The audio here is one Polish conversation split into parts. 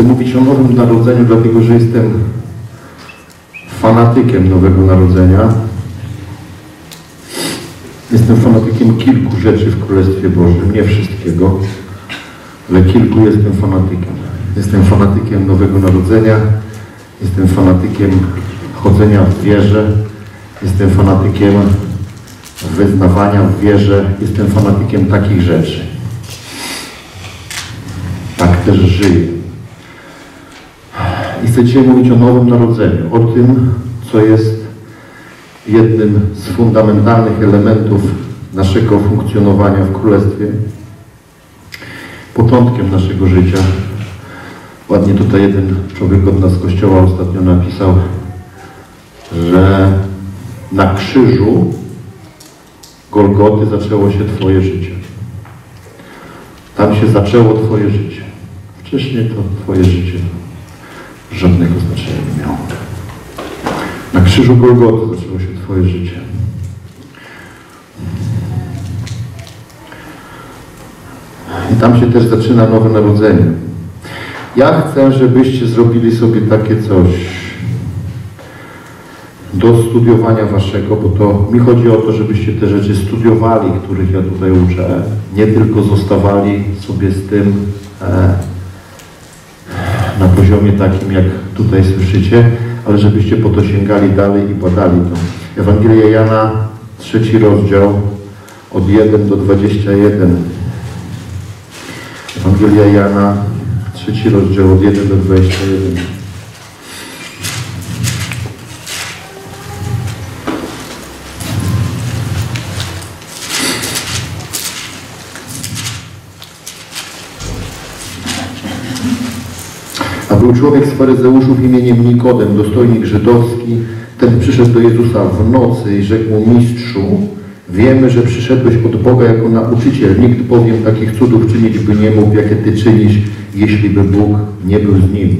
Chcę mówić o Nowym Narodzeniu, dlatego że jestem fanatykiem Nowego Narodzenia. Jestem fanatykiem kilku rzeczy w Królestwie Bożym, nie wszystkiego, ale kilku jestem fanatykiem. Jestem fanatykiem Nowego Narodzenia, jestem fanatykiem chodzenia w wierze, jestem fanatykiem wyznawania w wierze, jestem fanatykiem takich rzeczy. Tak też żyję. I chcę dzisiaj mówić o Nowym Narodzeniu, o tym, co jest jednym z fundamentalnych elementów naszego funkcjonowania w Królestwie, początkiem naszego życia. Ładnie tutaj jeden człowiek od nas z Kościoła ostatnio napisał, że na krzyżu Golgoty zaczęło się Twoje życie. Tam się zaczęło Twoje życie. Wcześniej to Twoje życie żadnego znaczenia nie miało. Na krzyżu Golgoty zaczęło się Twoje życie. I tam się też zaczyna nowe narodzenie. Ja chcę, żebyście zrobili sobie takie coś do studiowania waszego, bo to mi chodzi o to, żebyście te rzeczy studiowali, których ja tutaj uczę, nie tylko zostawali sobie z tym e, poziomie takim, jak tutaj słyszycie, ale żebyście po to sięgali dalej i badali to. Ewangelia Jana, trzeci rozdział, od 1 do 21. Ewangelia Jana, trzeci rozdział, od 1 do 21. człowiek z faryzeuszów imieniem Nikodem, dostojnik żydowski. Ten przyszedł do Jezusa w nocy i rzekł mu, mistrzu, wiemy, że przyszedłeś od Boga jako nauczyciel. Nikt bowiem takich cudów czynić by nie mógł, jakie Ty czynisz, jeśli by Bóg nie był z nim.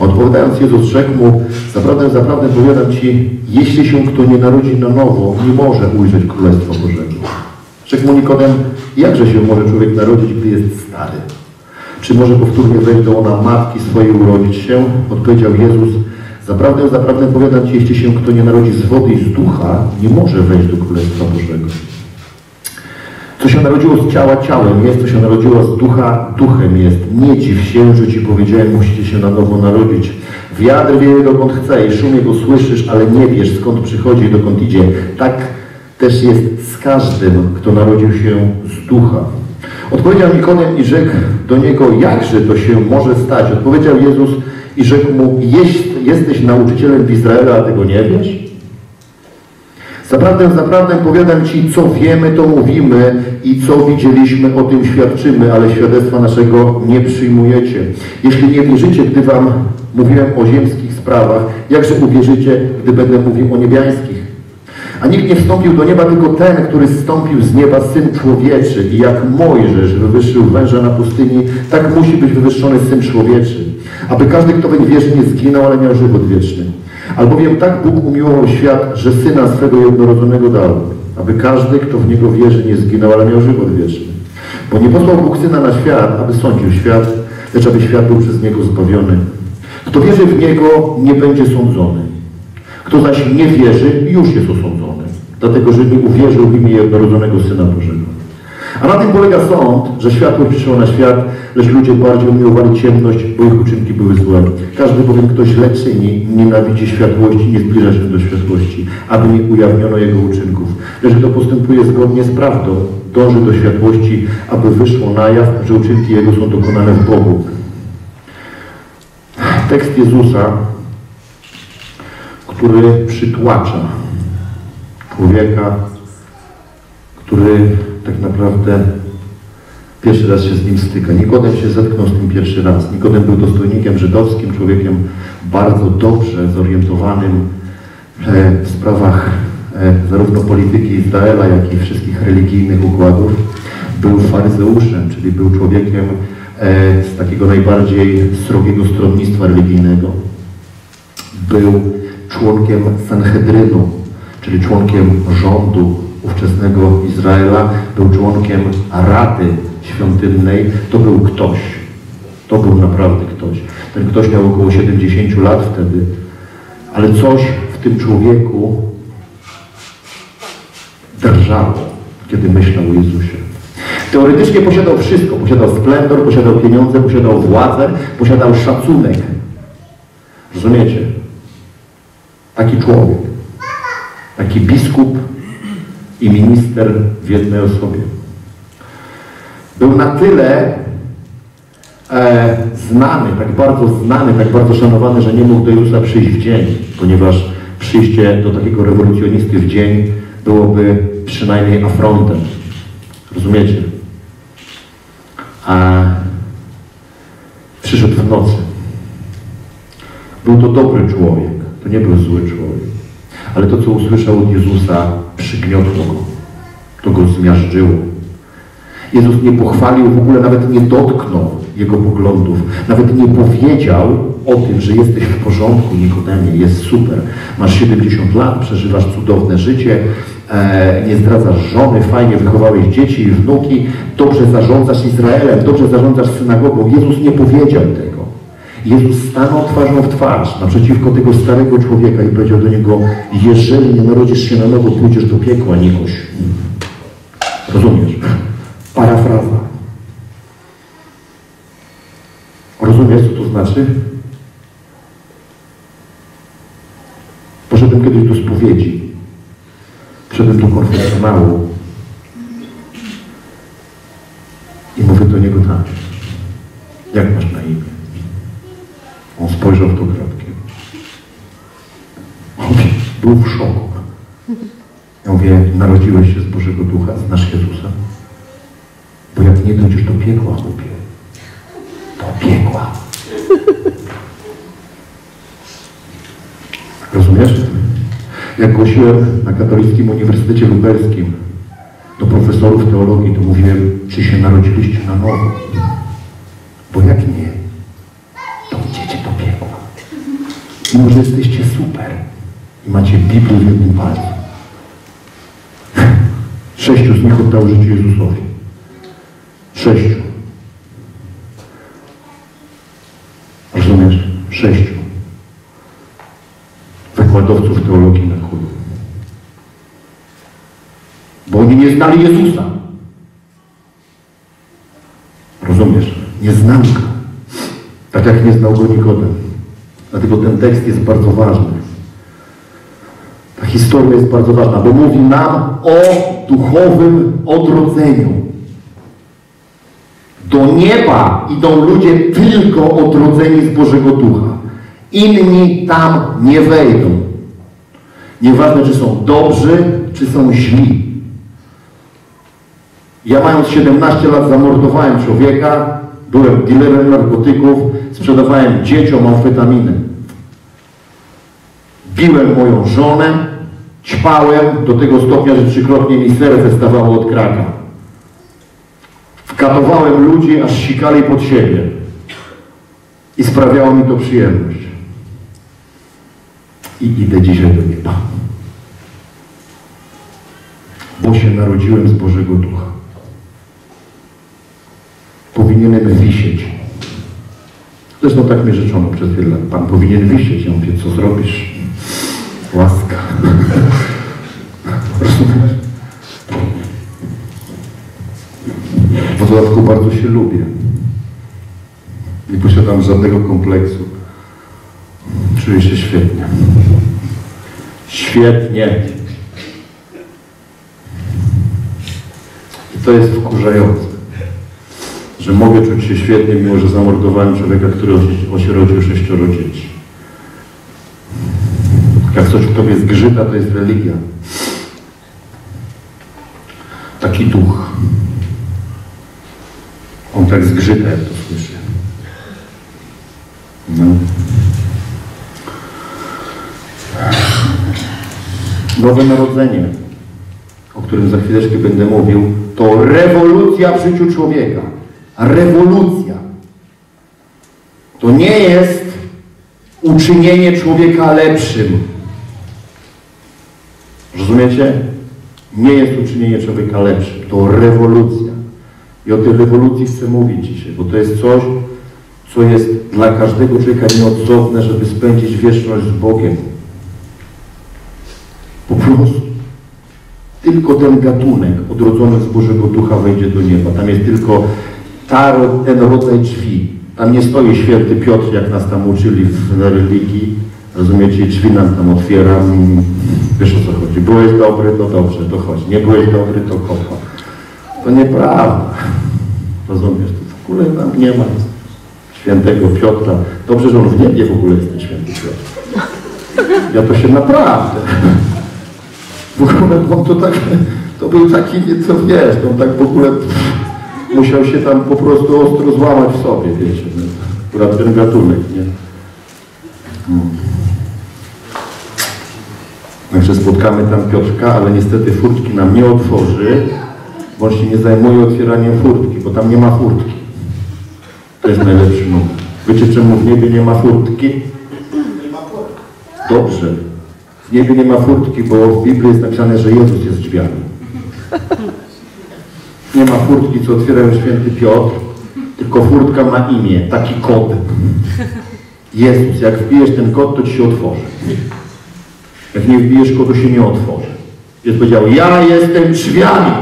A odpowiadając Jezus rzekł mu, zaprawdę, zaprawdę powiadam Ci, jeśli się kto nie narodzi na nowo, nie może ujrzeć Królestwa Bożego. Rzekł mu Nikodem, jakże się może człowiek narodzić, gdy jest stary? Czy może powtórnie wejść do łona matki swojej urodzić się? Odpowiedział Jezus, zaprawdę, zaprawdę powiadam Ci, jeśli się kto nie narodzi z wody i z ducha, nie może wejść do Królestwa Bożego. Co się narodziło z ciała, ciałem jest, co się narodziło z ducha, duchem jest. Nie dziw się, że Ci powiedziałem, musicie się na nowo narodzić. Wiatr wieje dokąd chce i szum jego słyszysz, ale nie wiesz skąd przychodzi i dokąd idzie. Tak też jest z każdym, kto narodził się z ducha. Odpowiedział Nikodem i rzekł do niego, jakże to się może stać? Odpowiedział Jezus i rzekł mu, jest, jesteś nauczycielem w a tego nie wiesz? Zaprawdę, zaprawdę powiadam Ci, co wiemy, to mówimy i co widzieliśmy, o tym świadczymy, ale świadectwa naszego nie przyjmujecie. Jeśli nie wierzycie, gdy Wam mówiłem o ziemskich sprawach, jakże uwierzycie, gdy będę mówił o niebiańskich? A nikt nie wstąpił do nieba, tylko ten, który zstąpił z nieba, Syn Człowieczy. I jak Mojżesz wywyższył węża na pustyni, tak musi być wywyższony Syn Człowieczy. Aby każdy, kto weń wierzy, nie zginął, ale miał żywot wieczny. Albowiem tak Bóg umiłował świat, że Syna swego jednorodzonego dał. Aby każdy, kto w Niego wierzy, nie zginął, ale miał żywot wieczny. Bo nie posłał Bóg Syna na świat, aby sądził świat, lecz aby świat był przez Niego zbawiony. Kto wierzy w Niego, nie będzie sądzony. Kto zaś nie wierzy, już jest osądzony, dlatego że nie uwierzył w imię jednorodzonego Syna Bożego. A na tym polega sąd, że światło przyszło na świat, lecz ludzie bardziej umiłowali ciemność, bo ich uczynki były złe. Każdy bowiem, kto źle czyni, nienawidzi światłości, nie zbliża się do światłości, aby nie ujawniono jego uczynków. Lecz kto postępuje zgodnie z prawdą, dąży do światłości, aby wyszło na jaw, że uczynki jego są dokonane w Bogu. Tekst Jezusa który przytłacza człowieka, który tak naprawdę pierwszy raz się z nim styka. Nikodem się zetknął z tym pierwszy raz. Nikodem był dostojnikiem żydowskim, człowiekiem bardzo dobrze zorientowanym w sprawach zarówno polityki Izraela, jak i wszystkich religijnych układów. Był faryzeuszem, czyli był człowiekiem z takiego najbardziej srogiego stronnictwa religijnego. Był członkiem Sanhedrynu, czyli członkiem rządu ówczesnego Izraela, był członkiem Rady Świątynnej. To był ktoś. To był naprawdę ktoś. Ten ktoś miał około 70 lat wtedy, ale coś w tym człowieku drżało, kiedy myślał o Jezusie. Teoretycznie posiadał wszystko. Posiadał splendor, posiadał pieniądze, posiadał władzę, posiadał szacunek. Rozumiecie? Taki człowiek. Taki biskup i minister w jednej osobie. Był na tyle e, znany, tak bardzo znany, tak bardzo szanowany, że nie mógł do Jezusa przyjść w dzień, ponieważ przyjście do takiego rewolucjonisty w dzień byłoby przynajmniej afrontem. Rozumiecie? A przyszedł w nocy. Był to dobry człowiek, to nie był zły człowiek. Ale to, co usłyszał od Jezusa, przygniotło go. To go zmiażdżyło. Jezus nie pochwalił, w ogóle nawet nie dotknął jego poglądów. Nawet nie powiedział o tym, że jesteś w porządku, Nikodemie, jest super. Masz 70 lat, przeżywasz cudowne życie, e, nie zdradzasz żony, fajnie wychowałeś dzieci i wnuki, dobrze zarządzasz Izraelem, dobrze zarządzasz synagogą. Jezus nie powiedział tego. Jezus stanął twarzą w twarz naprzeciwko tego starego człowieka i powiedział do niego, jeżeli nie narodzisz się na nowo, pójdziesz do piekła, Nikoś. Rozumiesz? Parafraza. Rozumiesz, co to znaczy? Poszedłem kiedyś do spowiedzi. Wszedłem do konfesjonału i mówię do niego tak. Jak masz na imię? Spojrzał w to kratkę. Był w szoku. Ja mówię, narodziłeś się z Bożego Ducha, znasz Jezusa? Bo jak nie dojdziesz do piekła, chłopie, do piekła. Rozumiesz? Jak głosiłem na Katolickim Uniwersytecie Lubelskim do profesorów teologii, to mówiłem, czy się narodziliście na nowo. Bo jak Mimo, że jesteście super i macie Biblię w jednym palcu. Sześciu z nich oddało życie Jezusowi. Sześciu. Rozumiesz? Sześciu. Wykładowców teologii na chudu. Bo oni nie znali Jezusa. Rozumiesz? Nie znał Go. Tak jak nie znał Go Nikodem. Dlatego ten tekst jest bardzo ważny. Ta historia jest bardzo ważna, bo mówi nam o duchowym odrodzeniu. Do nieba idą ludzie tylko odrodzeni z Bożego Ducha. Inni tam nie wejdą. Nieważne, czy są dobrzy, czy są źli. Ja mając 17 lat zamordowałem człowieka, byłem dealerem narkotyków, sprzedawałem dzieciom amfetaminę. Biłem moją żonę, ćpałem do tego stopnia, że trzykrotnie mi serce stawało od kraka. Wkatowałem ludzi, aż sikali pod siebie. I sprawiało mi to przyjemność. I idę dzisiaj do nieba. Bo się narodziłem z Bożego Ducha. Powinienem wisieć. Zresztą tak mnie rzeczono przez wiele lat. Pan powinien wisieć. Ja mówię, co zrobisz? W dodatku bardzo się lubię. Nie posiadam żadnego kompleksu. Czuję się świetnie. Świetnie. I to jest wkurzające, że mogę czuć się świetnie, mimo że zamordowałem człowieka, który osierodził sześcioro dzieci. Jak coś w tobie zgrzyta, to jest religia. Taki duch. On tak zgrzyta, jak to słyszy. No. Nowe narodzenie, o którym za chwileczkę będę mówił, to rewolucja w życiu człowieka. Rewolucja. To nie jest uczynienie człowieka lepszym. Rozumiecie? Nie jest uczynienie człowieka lepszym. To rewolucja. I o tej rewolucji chcę mówić dzisiaj, bo to jest coś, co jest dla każdego człowieka nieodzowne, żeby spędzić wieczność z Bogiem. Po prostu. Tylko ten gatunek odrodzony z Bożego Ducha wejdzie do nieba. Tam jest tylko ta, ten rodzaj drzwi. Tam nie stoi święty Piotr, jak nas tam uczyli w religii. Rozumiecie, drzwi nam tam otwiera. Wiesz o co chodzi. Byłeś dobry, to dobrze, to chodź. Nie byłeś dobry, to kocha. To nieprawda. Rozumiesz? To w ogóle tam nie ma świętego Piotra. Dobrze, że on w niebie w ogóle jest ten święty Piotr. Ja to się naprawdę. W ogóle on to tak, to był taki, co wiesz, on tak w ogóle musiał się tam po prostu ostro złamać w sobie, wiecie, no. akurat ten gatunek, nie? Hmm. Także spotkamy tam Piotrka, ale niestety furtki nam nie otworzy, bo on się nie zajmuje otwieraniem furtki, bo tam nie ma furtki. To jest najlepszy numer. Wiecie czemu w niebie nie ma furtki? Dobrze. W niebie nie ma furtki, bo w Biblii jest napisane, że Jezus jest drzwiami. Nie ma furtki, co otwierają święty Piotr, tylko furtka ma imię, taki kod. Jezus, jak wbijesz ten kod, to ci się otworzy. Jak nie wbijesz kodu, się nie otworzy. Jezus powiedział, ja jestem drzwiami.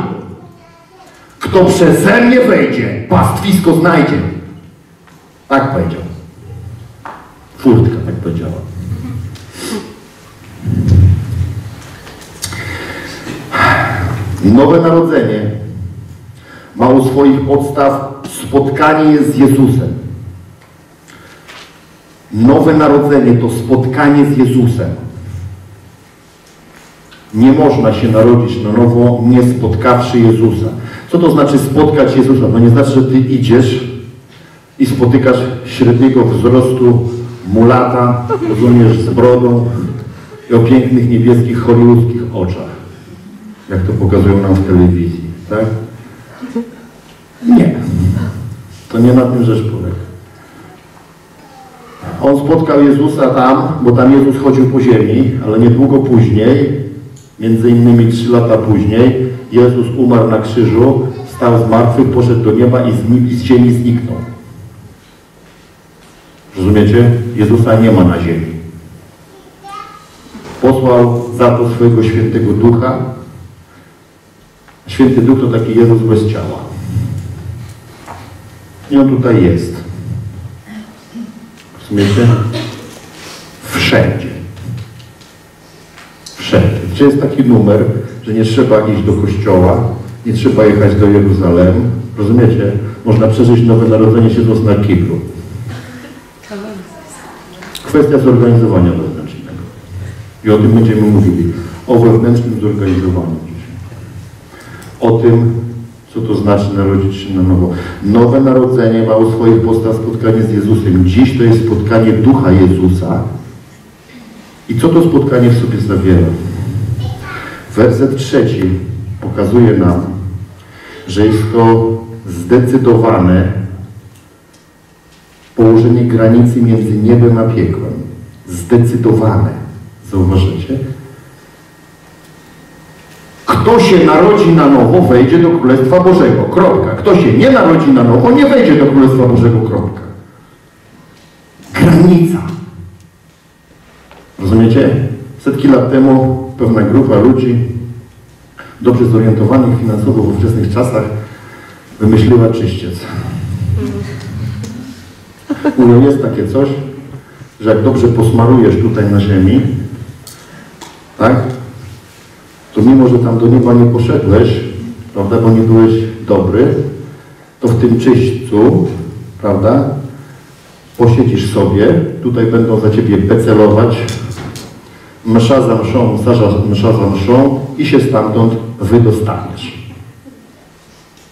Kto przeze mnie wejdzie, pastwisko znajdzie. Tak powiedział. Furtka tak powiedziała. Nowe narodzenie ma u swoich podstaw spotkanie z Jezusem. Nowe narodzenie to spotkanie z Jezusem. Nie można się narodzić na nowo, nie spotkawszy Jezusa. Co to znaczy spotkać Jezusa? No nie znaczy, że ty idziesz i spotykasz średniego wzrostu mulata, rozumiesz, z brodą i o pięknych niebieskich, hollywoodzkich oczach jak to pokazują nam w telewizji, tak? Nie. To nie na tym rzecz polega. On spotkał Jezusa tam, bo tam Jezus chodził po ziemi, ale niedługo później, między innymi trzy lata później, Jezus umarł na krzyżu, stał z martwych, poszedł do nieba i z, ziemi zniknął. Rozumiecie? Jezusa nie ma na ziemi. Posłał za to swojego świętego ducha, Święty Duch to taki Jezus bez ciała. I on tutaj jest. Rozumiecie? Wszędzie. Gdzie jest taki numer, że nie trzeba iść do kościoła, nie trzeba jechać do Jeruzalem. Rozumiecie? Można przeżyć Nowe Narodzenie siedząc na kiblu. Kwestia zorganizowania wewnętrznego. I o tym będziemy mówili. O wewnętrznym zorganizowaniu o tym, co to znaczy narodzić się na nowo. Nowe narodzenie ma u swoich postaw spotkanie z Jezusem. Dziś to jest spotkanie Ducha Jezusa. I co to spotkanie w sobie zawiera? Werset trzeci pokazuje nam, że jest to zdecydowane położenie granicy między niebem a piekłem. Zdecydowane. Zauważycie? Kto się narodzi na nowo, wejdzie do Królestwa Bożego. Kropka. Kto się nie narodzi na nowo, nie wejdzie do Królestwa Bożego. Kropka. Granica. Rozumiecie? Setki lat temu pewna grupa ludzi, dobrze zorientowanych finansowo w ówczesnych czasach, wymyśliła czyściec. Mówią, jest takie coś, że jak dobrze posmarujesz tutaj na ziemi, tak, to mimo, że tam do nieba nie poszedłeś, prawda, bo nie byłeś dobry, to w tym czyśćcu, prawda, posiedzisz sobie, tutaj będą za ciebie becelować, msza za mszą, msza za mszą i się stamtąd wydostaniesz.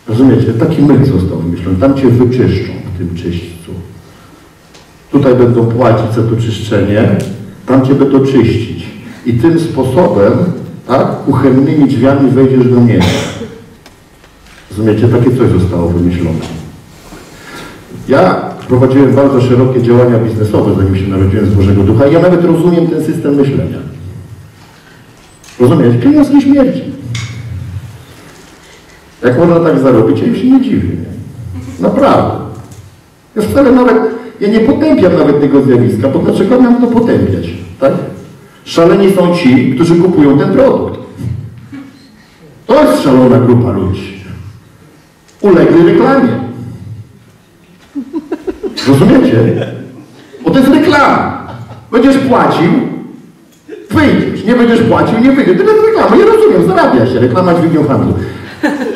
Rozumiecie? Taki myk został wymyślony. Tam cię wyczyszczą w tym czyśćcu. Tutaj będą płacić za to czyszczenie, tam cię będą czyścić. I tym sposobem tak? Kuchennymi drzwiami wejdziesz do nieba. Rozumiecie? Takie coś zostało wymyślone. Ja prowadziłem bardzo szerokie działania biznesowe, zanim się narodziłem z Bożego Ducha ja nawet rozumiem ten system myślenia. Rozumiesz? Pieniądz nie śmierci. Jak można tak zarobić, ja im się nie dziwię. Naprawdę. Ja wcale nawet Ja nie potępiam nawet tego zjawiska, bo dlaczego mam to potępiać? Tak? Szaleni są ci, którzy kupują ten produkt. To jest szalona grupa ludzi. Ulegli reklamie. Rozumiecie? Bo to jest reklama. Będziesz płacił, wyjdziesz. Nie będziesz płacił, nie wyjdziesz. To jest reklama. Ja rozumiem, zarabia się. Reklama dźwignią handlu.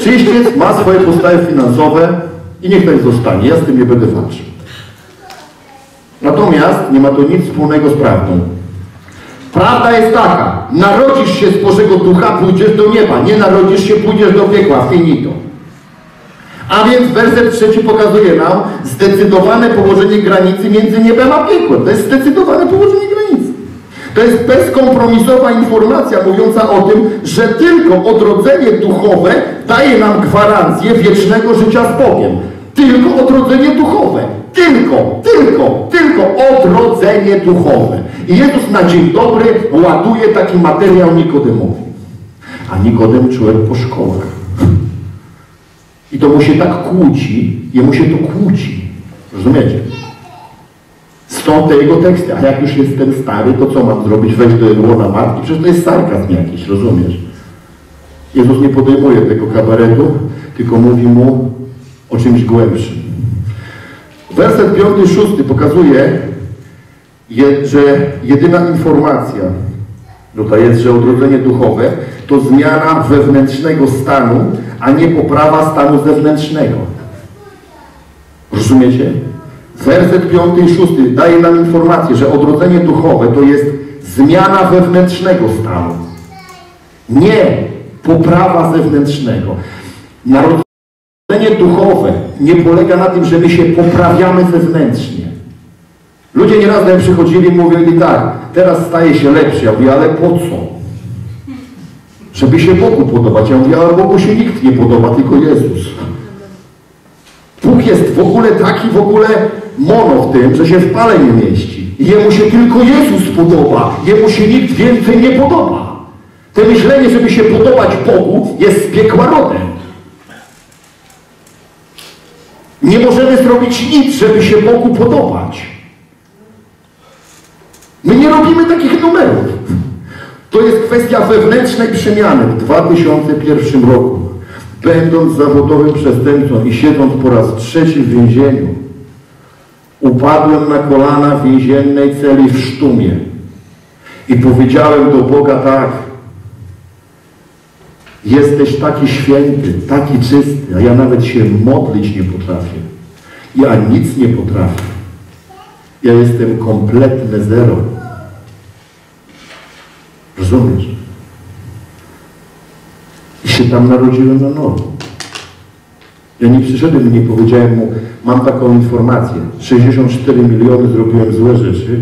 Czyściec ma swoje podstawy finansowe i niech tak zostanie. Ja z tym nie będę walczył. Natomiast nie ma to nic wspólnego z prawdą. Prawda jest taka, narodzisz się z Bożego Ducha, pójdziesz do nieba, nie narodzisz się, pójdziesz do piekła, finito. A więc werset trzeci pokazuje nam zdecydowane położenie granicy między niebem a piekłem. To jest zdecydowane położenie granicy. To jest bezkompromisowa informacja mówiąca o tym, że tylko odrodzenie duchowe daje nam gwarancję wiecznego życia z Bogiem. Tylko odrodzenie duchowe. Tylko, tylko, tylko odrodzenie duchowe. I Jezus na dzień dobry ładuje taki materiał Nikodemowi. A Nikodem człowiek po szkołach. I to mu się tak kłóci, jemu się to kłóci. Rozumiecie? Stąd te jego teksty. A jak już jestem stary, to co mam zrobić? Wejść do łona matki? Przecież to jest sarkazm jakiś, rozumiesz? Jezus nie podejmuje tego kabaretu, tylko mówi mu o czymś głębszym. Werset 5 i 6 pokazuje, je, że jedyna informacja tutaj jest, że odrodzenie duchowe to zmiana wewnętrznego stanu, a nie poprawa stanu zewnętrznego. Rozumiecie? Werset 5 i 6 daje nam informację, że odrodzenie duchowe to jest zmiana wewnętrznego stanu. Nie poprawa zewnętrznego. Narodzenie duchowe nie polega na tym, że my się poprawiamy zewnętrznie. Ludzie nieraz do mnie przychodzili i mówili tak, teraz staje się lepszy. Ja mówię, ale po co? Żeby się Bogu podobać. Ja mówię, ale Bogu się nikt nie podoba, tylko Jezus. Bóg jest w ogóle taki, w ogóle mono w tym, że się w pale nie mieści. Jemu się tylko Jezus podoba. Jemu się nikt więcej nie podoba. To myślenie, żeby się podobać Bogu, jest z piekła rodem. Nie możemy zrobić nic, żeby się Bogu podobać. My nie robimy takich numerów. To jest kwestia wewnętrznej przemiany. W 2001 roku, będąc zawodowym przestępcą i siedząc po raz trzeci w więzieniu, upadłem na kolana w więziennej celi w Sztumie i powiedziałem do Boga tak, jesteś taki święty, taki czysty, a ja nawet się modlić nie potrafię. Ja nic nie potrafię. Ja jestem kompletne zero. Rozumiesz? I się tam narodziłem na nowo. Ja nie przyszedłem i nie powiedziałem mu, mam taką informację, 64 miliony zrobiłem złe rzeczy,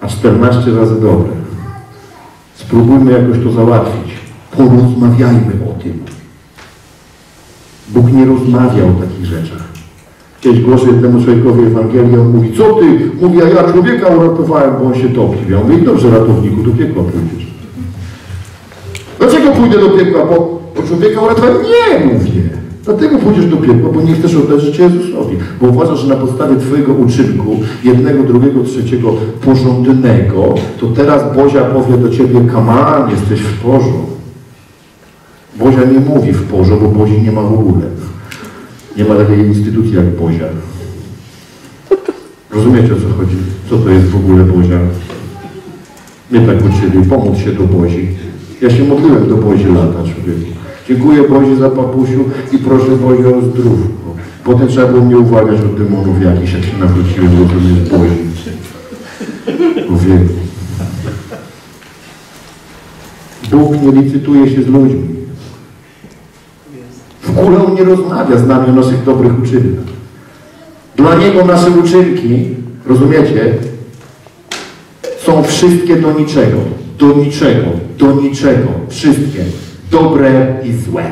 a 14 razy dobre. Spróbujmy jakoś to załatwić. Porozmawiajmy o tym. Bóg nie rozmawia o takich rzeczach. Kiedyś głoszę jednemu człowiekowi Ewangelię, on mówi, co ty? Mówi, a ja człowieka uratowałem, bo on się topi. Ja mówię, dobrze ratowniku, do piekła pójdziesz. Dlaczego pójdę do piekła? Bo, bo człowieka uratowałem? Nie, mówię. Dlatego pójdziesz do piekła, bo nie chcesz oddać życia Jezusowi. Bo uważasz, że na podstawie Twojego uczynku, jednego, drugiego, trzeciego, porządnego, to teraz Bozia powie do Ciebie, kaman, jesteś w porządku. Bozia nie mówi w porządku, bo Bozi nie ma w ogóle. Nie ma takiej instytucji jak Bozia. Rozumiecie o co chodzi? Co to jest w ogóle Bozia? Mnie tak uczyli, pomóc się do Bozi. Ja się modliłem do Bozi lata, człowieku. Dziękuję Bozie za papusiu i proszę Bozie o zdrówko. Potem trzeba było mnie uwagać od demonów jakichś, jak się nawróciłem, jest Bozi. Człowieku. Bóg nie licytuje się z ludźmi. W ogóle On nie rozmawia z nami o naszych dobrych uczynkach. Dla Niego nasze uczynki, rozumiecie, są wszystkie do niczego. Do niczego. Do niczego. Wszystkie. Dobre i złe.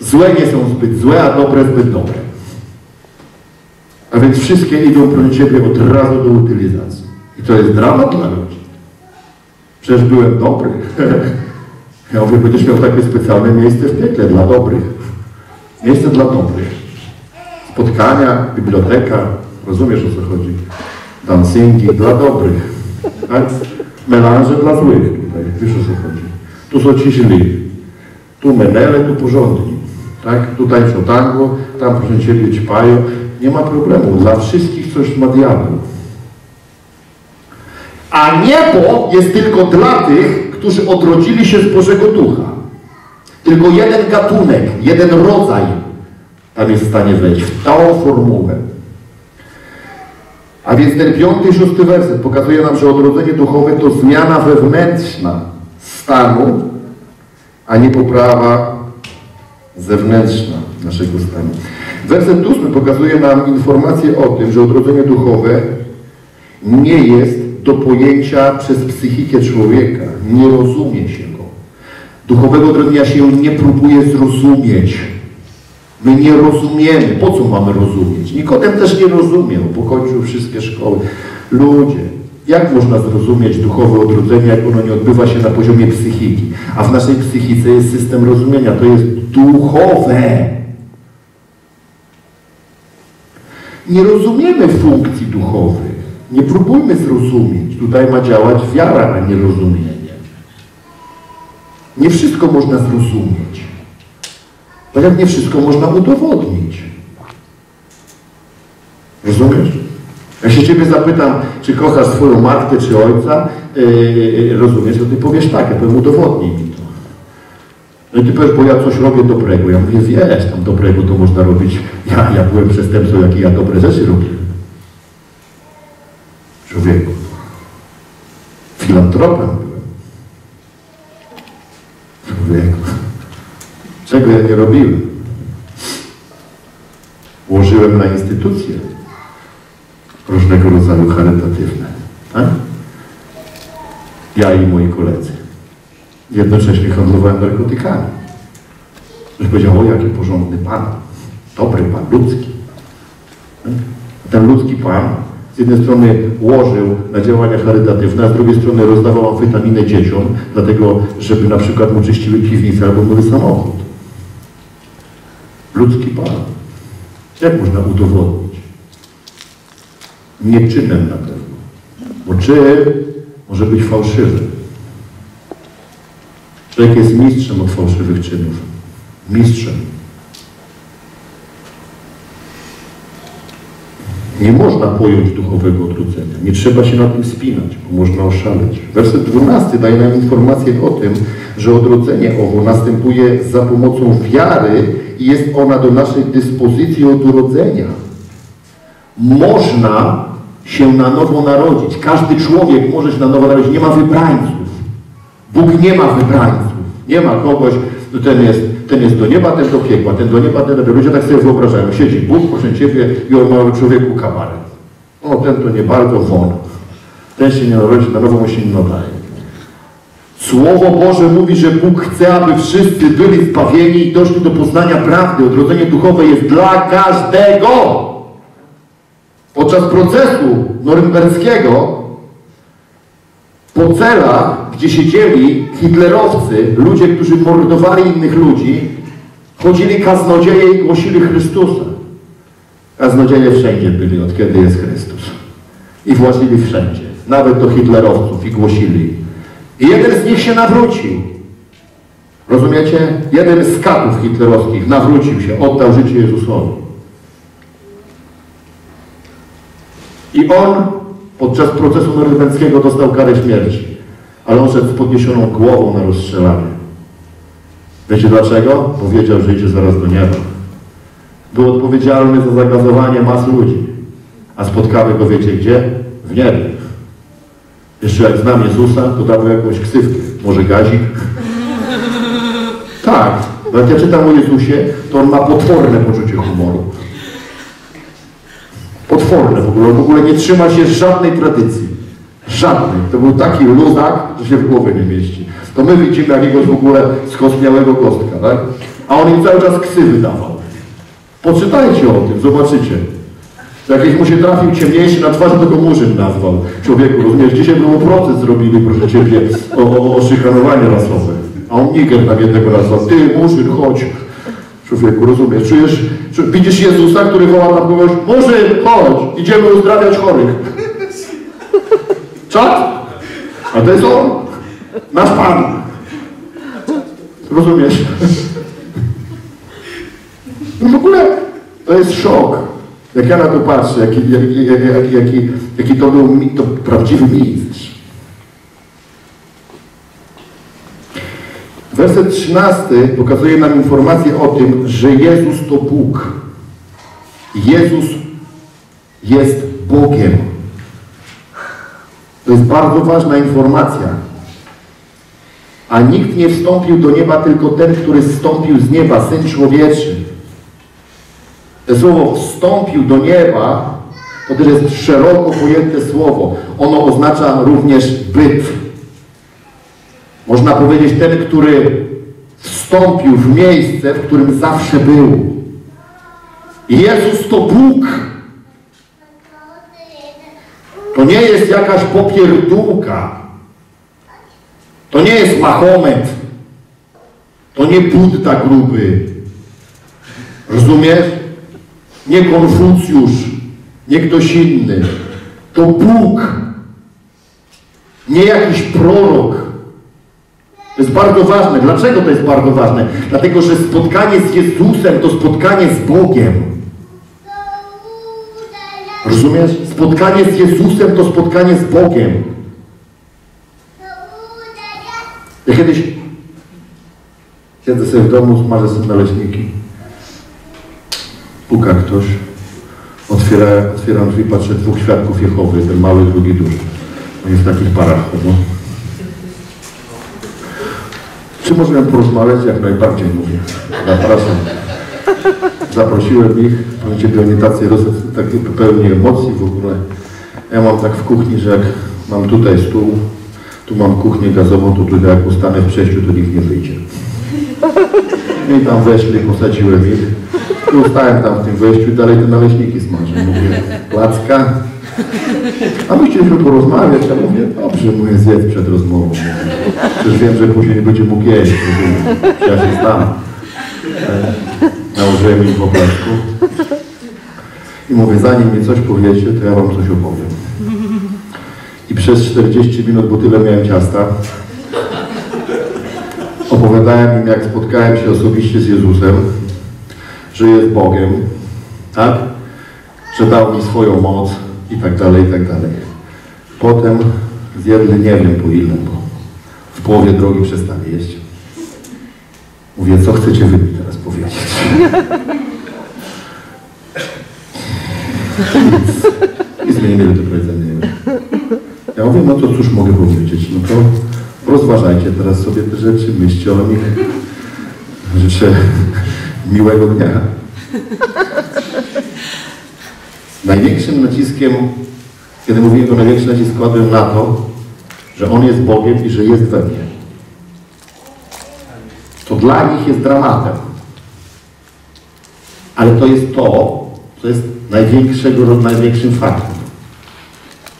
Złe nie są zbyt złe, a dobre zbyt dobre. A więc wszystkie idą pro Ciebie od razu do utylizacji. I to jest dramat dla ludzi. Przecież byłem dobry. Ja mówię, będziesz miał takie specjalne miejsce w piekle dla dobrych. Miejsce dla dobrych. Spotkania, biblioteka, Rozumiesz o co chodzi? Dancingi dla dobrych, tak? Melanże dla złych tutaj, wiesz o co chodzi? Tu są ci źli, tu menele, tu porządni, tak? Tutaj co tango, tam proszę Ciebie ćpają, nie ma problemu, dla wszystkich coś ma diabeł. A niebo jest tylko dla tych, którzy odrodzili się z Bożego Ducha. Tylko jeden gatunek, jeden rodzaj tam jest w stanie wejść, w tą formułę. A więc ten piąty i szósty werset pokazuje nam, że odrodzenie duchowe to zmiana wewnętrzna stanu, a nie poprawa zewnętrzna naszego stanu. Werset ósmy pokazuje nam informację o tym, że odrodzenie duchowe nie jest do pojęcia przez psychikę człowieka. Nie rozumie się go. Duchowego odrodzenia się nie próbuje zrozumieć. My nie rozumiemy. Po co mamy rozumieć? Nikodem też nie rozumiał. Pokończył wszystkie szkoły. Ludzie, jak można zrozumieć duchowe odrodzenie, jak ono nie odbywa się na poziomie psychiki? A w naszej psychice jest system rozumienia. To jest duchowe. Nie rozumiemy funkcji duchowych. Nie próbujmy zrozumieć. Tutaj ma działać wiara, a nie rozumienie. Nie wszystko można zrozumieć. Tak jak nie wszystko można udowodnić. Rozumiesz? Jak się Ciebie zapytam, czy kochasz swoją matkę, czy ojca, yy, rozumiesz, to Ty powiesz tak, ja powiem udowodnij mi to. No i Ty powiesz, bo ja coś robię dobrego. Ja mówię, wiesz, tam dobrego to można robić. Ja, ja byłem przestępcą, jakie ja dobre rzeczy robiłem. Człowieku. Filantropem byłem. Człowieku. Czego ja nie robiłem? Włożyłem na instytucje różnego rodzaju charytatywne. Tak? Ja i moi koledzy. Jednocześnie handlowałem narkotykami. Ktoś powiedział, o jaki porządny pan. Dobry pan, ludzki. Tak? Ten ludzki pan z jednej strony łożył na działania charytatywne, a z drugiej strony rozdawał amfetaminę dzieciom, dlatego, żeby na przykład mu czyściły piwnicę albo nowy samochód. Ludzki Pan. Jak można udowodnić? Nie czynem na pewno. Bo czyn może być fałszywy. Człowiek jest mistrzem od fałszywych czynów. Mistrzem. Nie można pojąć duchowego odrodzenia. Nie trzeba się na tym spinać, bo można oszaleć. Werset 12 daje nam informację o tym, że odrodzenie owo następuje za pomocą wiary i jest ona do naszej dyspozycji od urodzenia. Można się na nowo narodzić. Każdy człowiek może się na nowo narodzić. Nie ma wybrańców. Bóg nie ma wybrańców. Nie ma kogoś, no ten jest, ten jest do nieba, ten do piekła, ten do nieba, ten do piekła. Ludzie tak sobie wyobrażają. Siedzi Bóg, proszę Ciebie i on ma człowieku kabaret. O, ten to nie bardzo won. Ten się nie narodzi, na nowo mu się nie nadaje. Słowo Boże mówi, że Bóg chce, aby wszyscy byli zbawieni i doszli do poznania prawdy. Odrodzenie duchowe jest dla każdego. Podczas procesu norymberskiego po celach, gdzie siedzieli hitlerowcy, ludzie, którzy mordowali innych ludzi, chodzili kaznodzieje i głosili Chrystusa. Kaznodzieje wszędzie byli, od kiedy jest Chrystus. I włazili wszędzie, nawet do hitlerowców i głosili. I jeden z nich się nawrócił. Rozumiecie? Jeden z katów hitlerowskich nawrócił się, oddał życie Jezusowi. I on podczas procesu norymberskiego dostał karę śmierci. Ale on szedł z podniesioną głową na rozstrzelanie. Wiecie dlaczego? Bo wiedział, że idzie zaraz do nieba. Był odpowiedzialny za zagazowanie mas ludzi. A spotkamy go, wiecie gdzie? W niebie. Jeszcze jak znam Jezusa, to dał jakąś ksywkę. Może gazik? Tak. Bo jak ja czytam o Jezusie, to on ma potworne poczucie humoru. W ogóle. W ogóle nie trzyma się żadnej tradycji. Żadnej. To był taki luzak, że się w głowie nie mieści. To my widzimy jakiegoś w ogóle skostniałego kostka, tak? A on im cały czas ksywy dawał. Poczytajcie o tym, zobaczycie. Jakiś mu się trafił ciemniejszy na twarzy, to go Murzyn nazwał. Człowieku, rozumiesz, dzisiaj było proces zrobili, proszę Ciebie, o, o, o szykanowanie rasowe. A on Niger tam jednego nazwał. Ty, Murzyn, chodź. Człowieku, rozumiesz? Czujesz, czu, widzisz Jezusa, który woła tam kogoś, może chodź, idziemy uzdrawiać chorych. Czad? A to jest On, nasz Pan. Rozumiesz? No w ogóle to jest szok. Jak ja na to patrzę, jaki, jaki, jaki, jaki, jaki to był to prawdziwy mistrz. Werset 13 pokazuje nam informację o tym, że Jezus to Bóg. Jezus jest Bogiem. To jest bardzo ważna informacja. A nikt nie wstąpił do nieba, tylko ten, który zstąpił z nieba, Syn Człowieczy. To słowo wstąpił do nieba, to też jest szeroko pojęte słowo. Ono oznacza również byt. Można powiedzieć ten, który wstąpił w miejsce, w którym zawsze był. Jezus to Bóg. To nie jest jakaś popierdółka. To nie jest Mahomet. To nie Budda gruby. Rozumiesz? Nie Konfucjusz, nie ktoś inny. To Bóg. Nie jakiś prorok. To jest bardzo ważne. Dlaczego to jest bardzo ważne? Dlatego, że spotkanie z Jezusem to spotkanie z Bogiem. Rozumiesz? Spotkanie z Jezusem to spotkanie z Bogiem. Ja kiedyś siedzę sobie w domu, smażę sobie naleśniki. Puka ktoś. Otwiera, otwieram drzwi, patrzę dwóch świadków Jehowy, ten mały, drugi duży. Oni w takich parach chodzą. Czy możemy porozmawiać? Jak najbardziej mówię. Zapraszam. Zaprosiłem ich, pamiętacie, byli tacy roz- takie pełni emocji w ogóle. Ja mam tak w kuchni, że jak mam tutaj stół, tu mam kuchnię gazową, to tutaj jak ustanę w przejściu, to nikt nie wyjdzie. I tam weszli, posadziłem ich. I ustałem tam w tym wejściu i dalej te naleśniki smażę. Mówię, placka. A my chcieliśmy porozmawiać, ja mówię, dobrze, mówię, zjedz przed rozmową. Przecież wiem, że później nie będzie mógł jeść. Ja się znam. E, Nałożyłem im po plasku. I mówię, zanim mi coś powiecie, to ja wam coś opowiem. I przez 40 minut, bo tyle miałem ciasta, opowiadałem im, jak spotkałem się osobiście z Jezusem, że jest Bogiem, tak? Że dał mi swoją moc i tak dalej, i tak dalej. Potem zjedli nie wiem po ile, bo w połowie drogi przestali jeść. Mówię, co chcecie wy mi teraz powiedzieć? Nic. Nic mi nie mieli do powiedzenia. Ja mówię, no to cóż mogę powiedzieć? No to rozważajcie teraz sobie te rzeczy, myślcie o nich. Życzę miłego dnia. Największym naciskiem, kiedy mówiłem, to największy nacisk kładłem na to, że On jest Bogiem i że jest we mnie. To dla nich jest dramatem. Ale to jest to, co jest największego, największym faktem.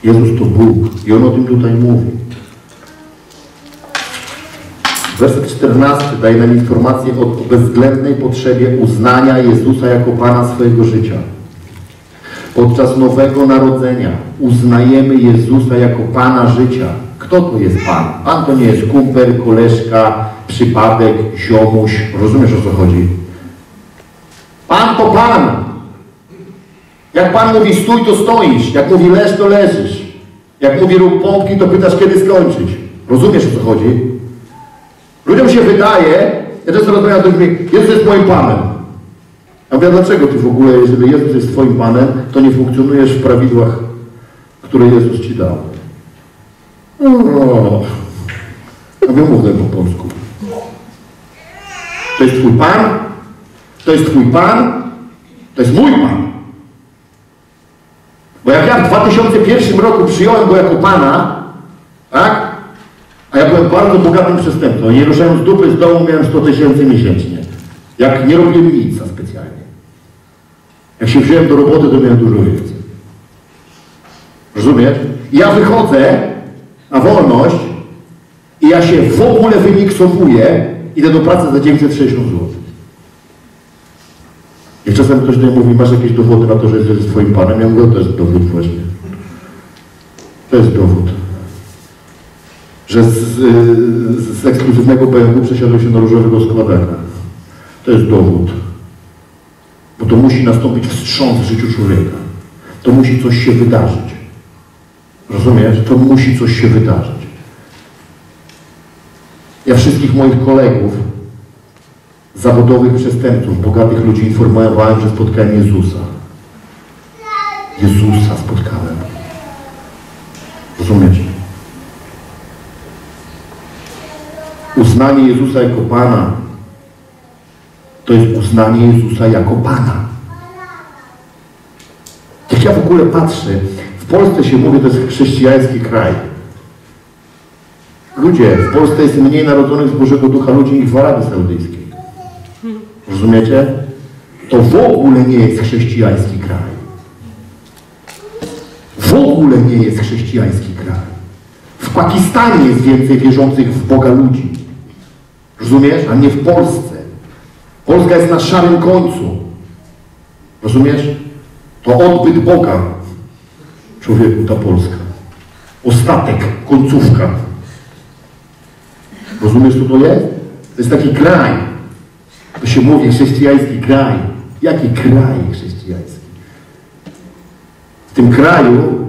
Jezus to Bóg i On o tym tutaj mówi. Werset 14 daje nam informację o bezwzględnej potrzebie uznania Jezusa jako Pana swojego życia. Podczas Nowego Narodzenia uznajemy Jezusa jako Pana życia. Kto to jest Pan? Pan to nie jest kumpel, koleżka, przypadek, ziomuś. Rozumiesz o co chodzi? Pan to Pan. Jak Pan mówi stój, to stoisz. Jak mówi leż, to leżysz. Jak mówi rób pompki, to pytasz kiedy skończyć. Rozumiesz o co chodzi? Ludziom się wydaje, ja często rozmawiam z ludźmi, Jezus jest moim Panem. A mówię, dlaczego ty w ogóle, jeżeli Jezus jest twoim Panem, to nie funkcjonujesz w prawidłach, które Jezus ci dał? No, a mówię, mów po polsku. To jest twój Pan? To jest twój Pan? To jest mój Pan. Bo jak ja w 2001 roku przyjąłem Go jako Pana, tak? A ja byłem bardzo bogatym przestępcą. Nie ruszając dupy z domu miałem 100 tysięcy miesięcznie. Jak nie robiłem nic. Jak się wziąłem do roboty, to miałem dużo więcej. Rozumiesz? Ja wychodzę na wolność i ja się w ogóle wymiksowuję, idę do pracy za 960 zł. I czasem ktoś do mnie mówi, masz jakieś dowody na to, że jesteś twoim panem? Ja mówię, to jest dowód właśnie. To jest dowód. Że z, z, z ekskluzywnego BMW przesiadł się na różowego składaka. To jest dowód. Bo to musi nastąpić wstrząs w życiu człowieka. To musi coś się wydarzyć. Rozumiesz? To musi coś się wydarzyć. Ja wszystkich moich kolegów, zawodowych przestępców, bogatych ludzi informowałem, że spotkałem Jezusa. Jezusa spotkałem. Rozumiecie? Uznanie Jezusa jako Pana to jest uznanie Jezusa jako Pana. Jak ja w ogóle patrzę, w Polsce się mówi, to jest chrześcijański kraj. Ludzie, w Polsce jest mniej narodzonych z Bożego Ducha ludzi niż w Arabii Saudyjskiej. Rozumiecie? To w ogóle nie jest chrześcijański kraj. W ogóle nie jest chrześcijański kraj. W Pakistanie jest więcej wierzących w Boga ludzi. Rozumiesz? A nie w Polsce. Polska jest na szarym końcu. Rozumiesz? To odbyt Boga. Człowieku, ta Polska. Ostatek, końcówka. Rozumiesz, co to jest? To jest taki kraj. To się mówi chrześcijański kraj. Jaki kraj chrześcijański? W tym kraju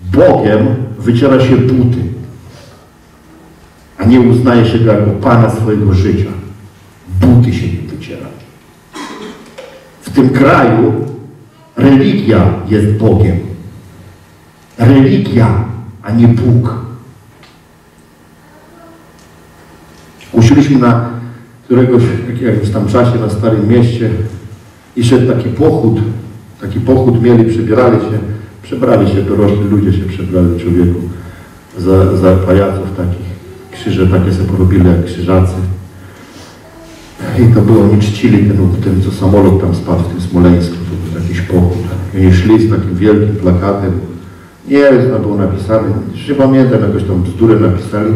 Bogiem wyciera się buty, a nie uznaje się go jako Pana swojego życia. Buty się tym kraju religia jest Bogiem. Religia, a nie Bóg. Usiedliśmy na któregoś jakimś tam czasie na Starym Mieście i szedł taki pochód, taki pochód mieli, przebierali się, przebrali się, dorośli ludzie się przebrali człowieku za, za pajaców takich. Krzyże takie sobie porobili jak krzyżacy. I to było, oni czcili ten, ten co samolot tam spadł w tym Smoleńsku, to był jakiś pochód. I oni szli z takim wielkim plakatem. Nie wiem, co było napisane, nie pamiętam, jakoś tam bzdurę napisali.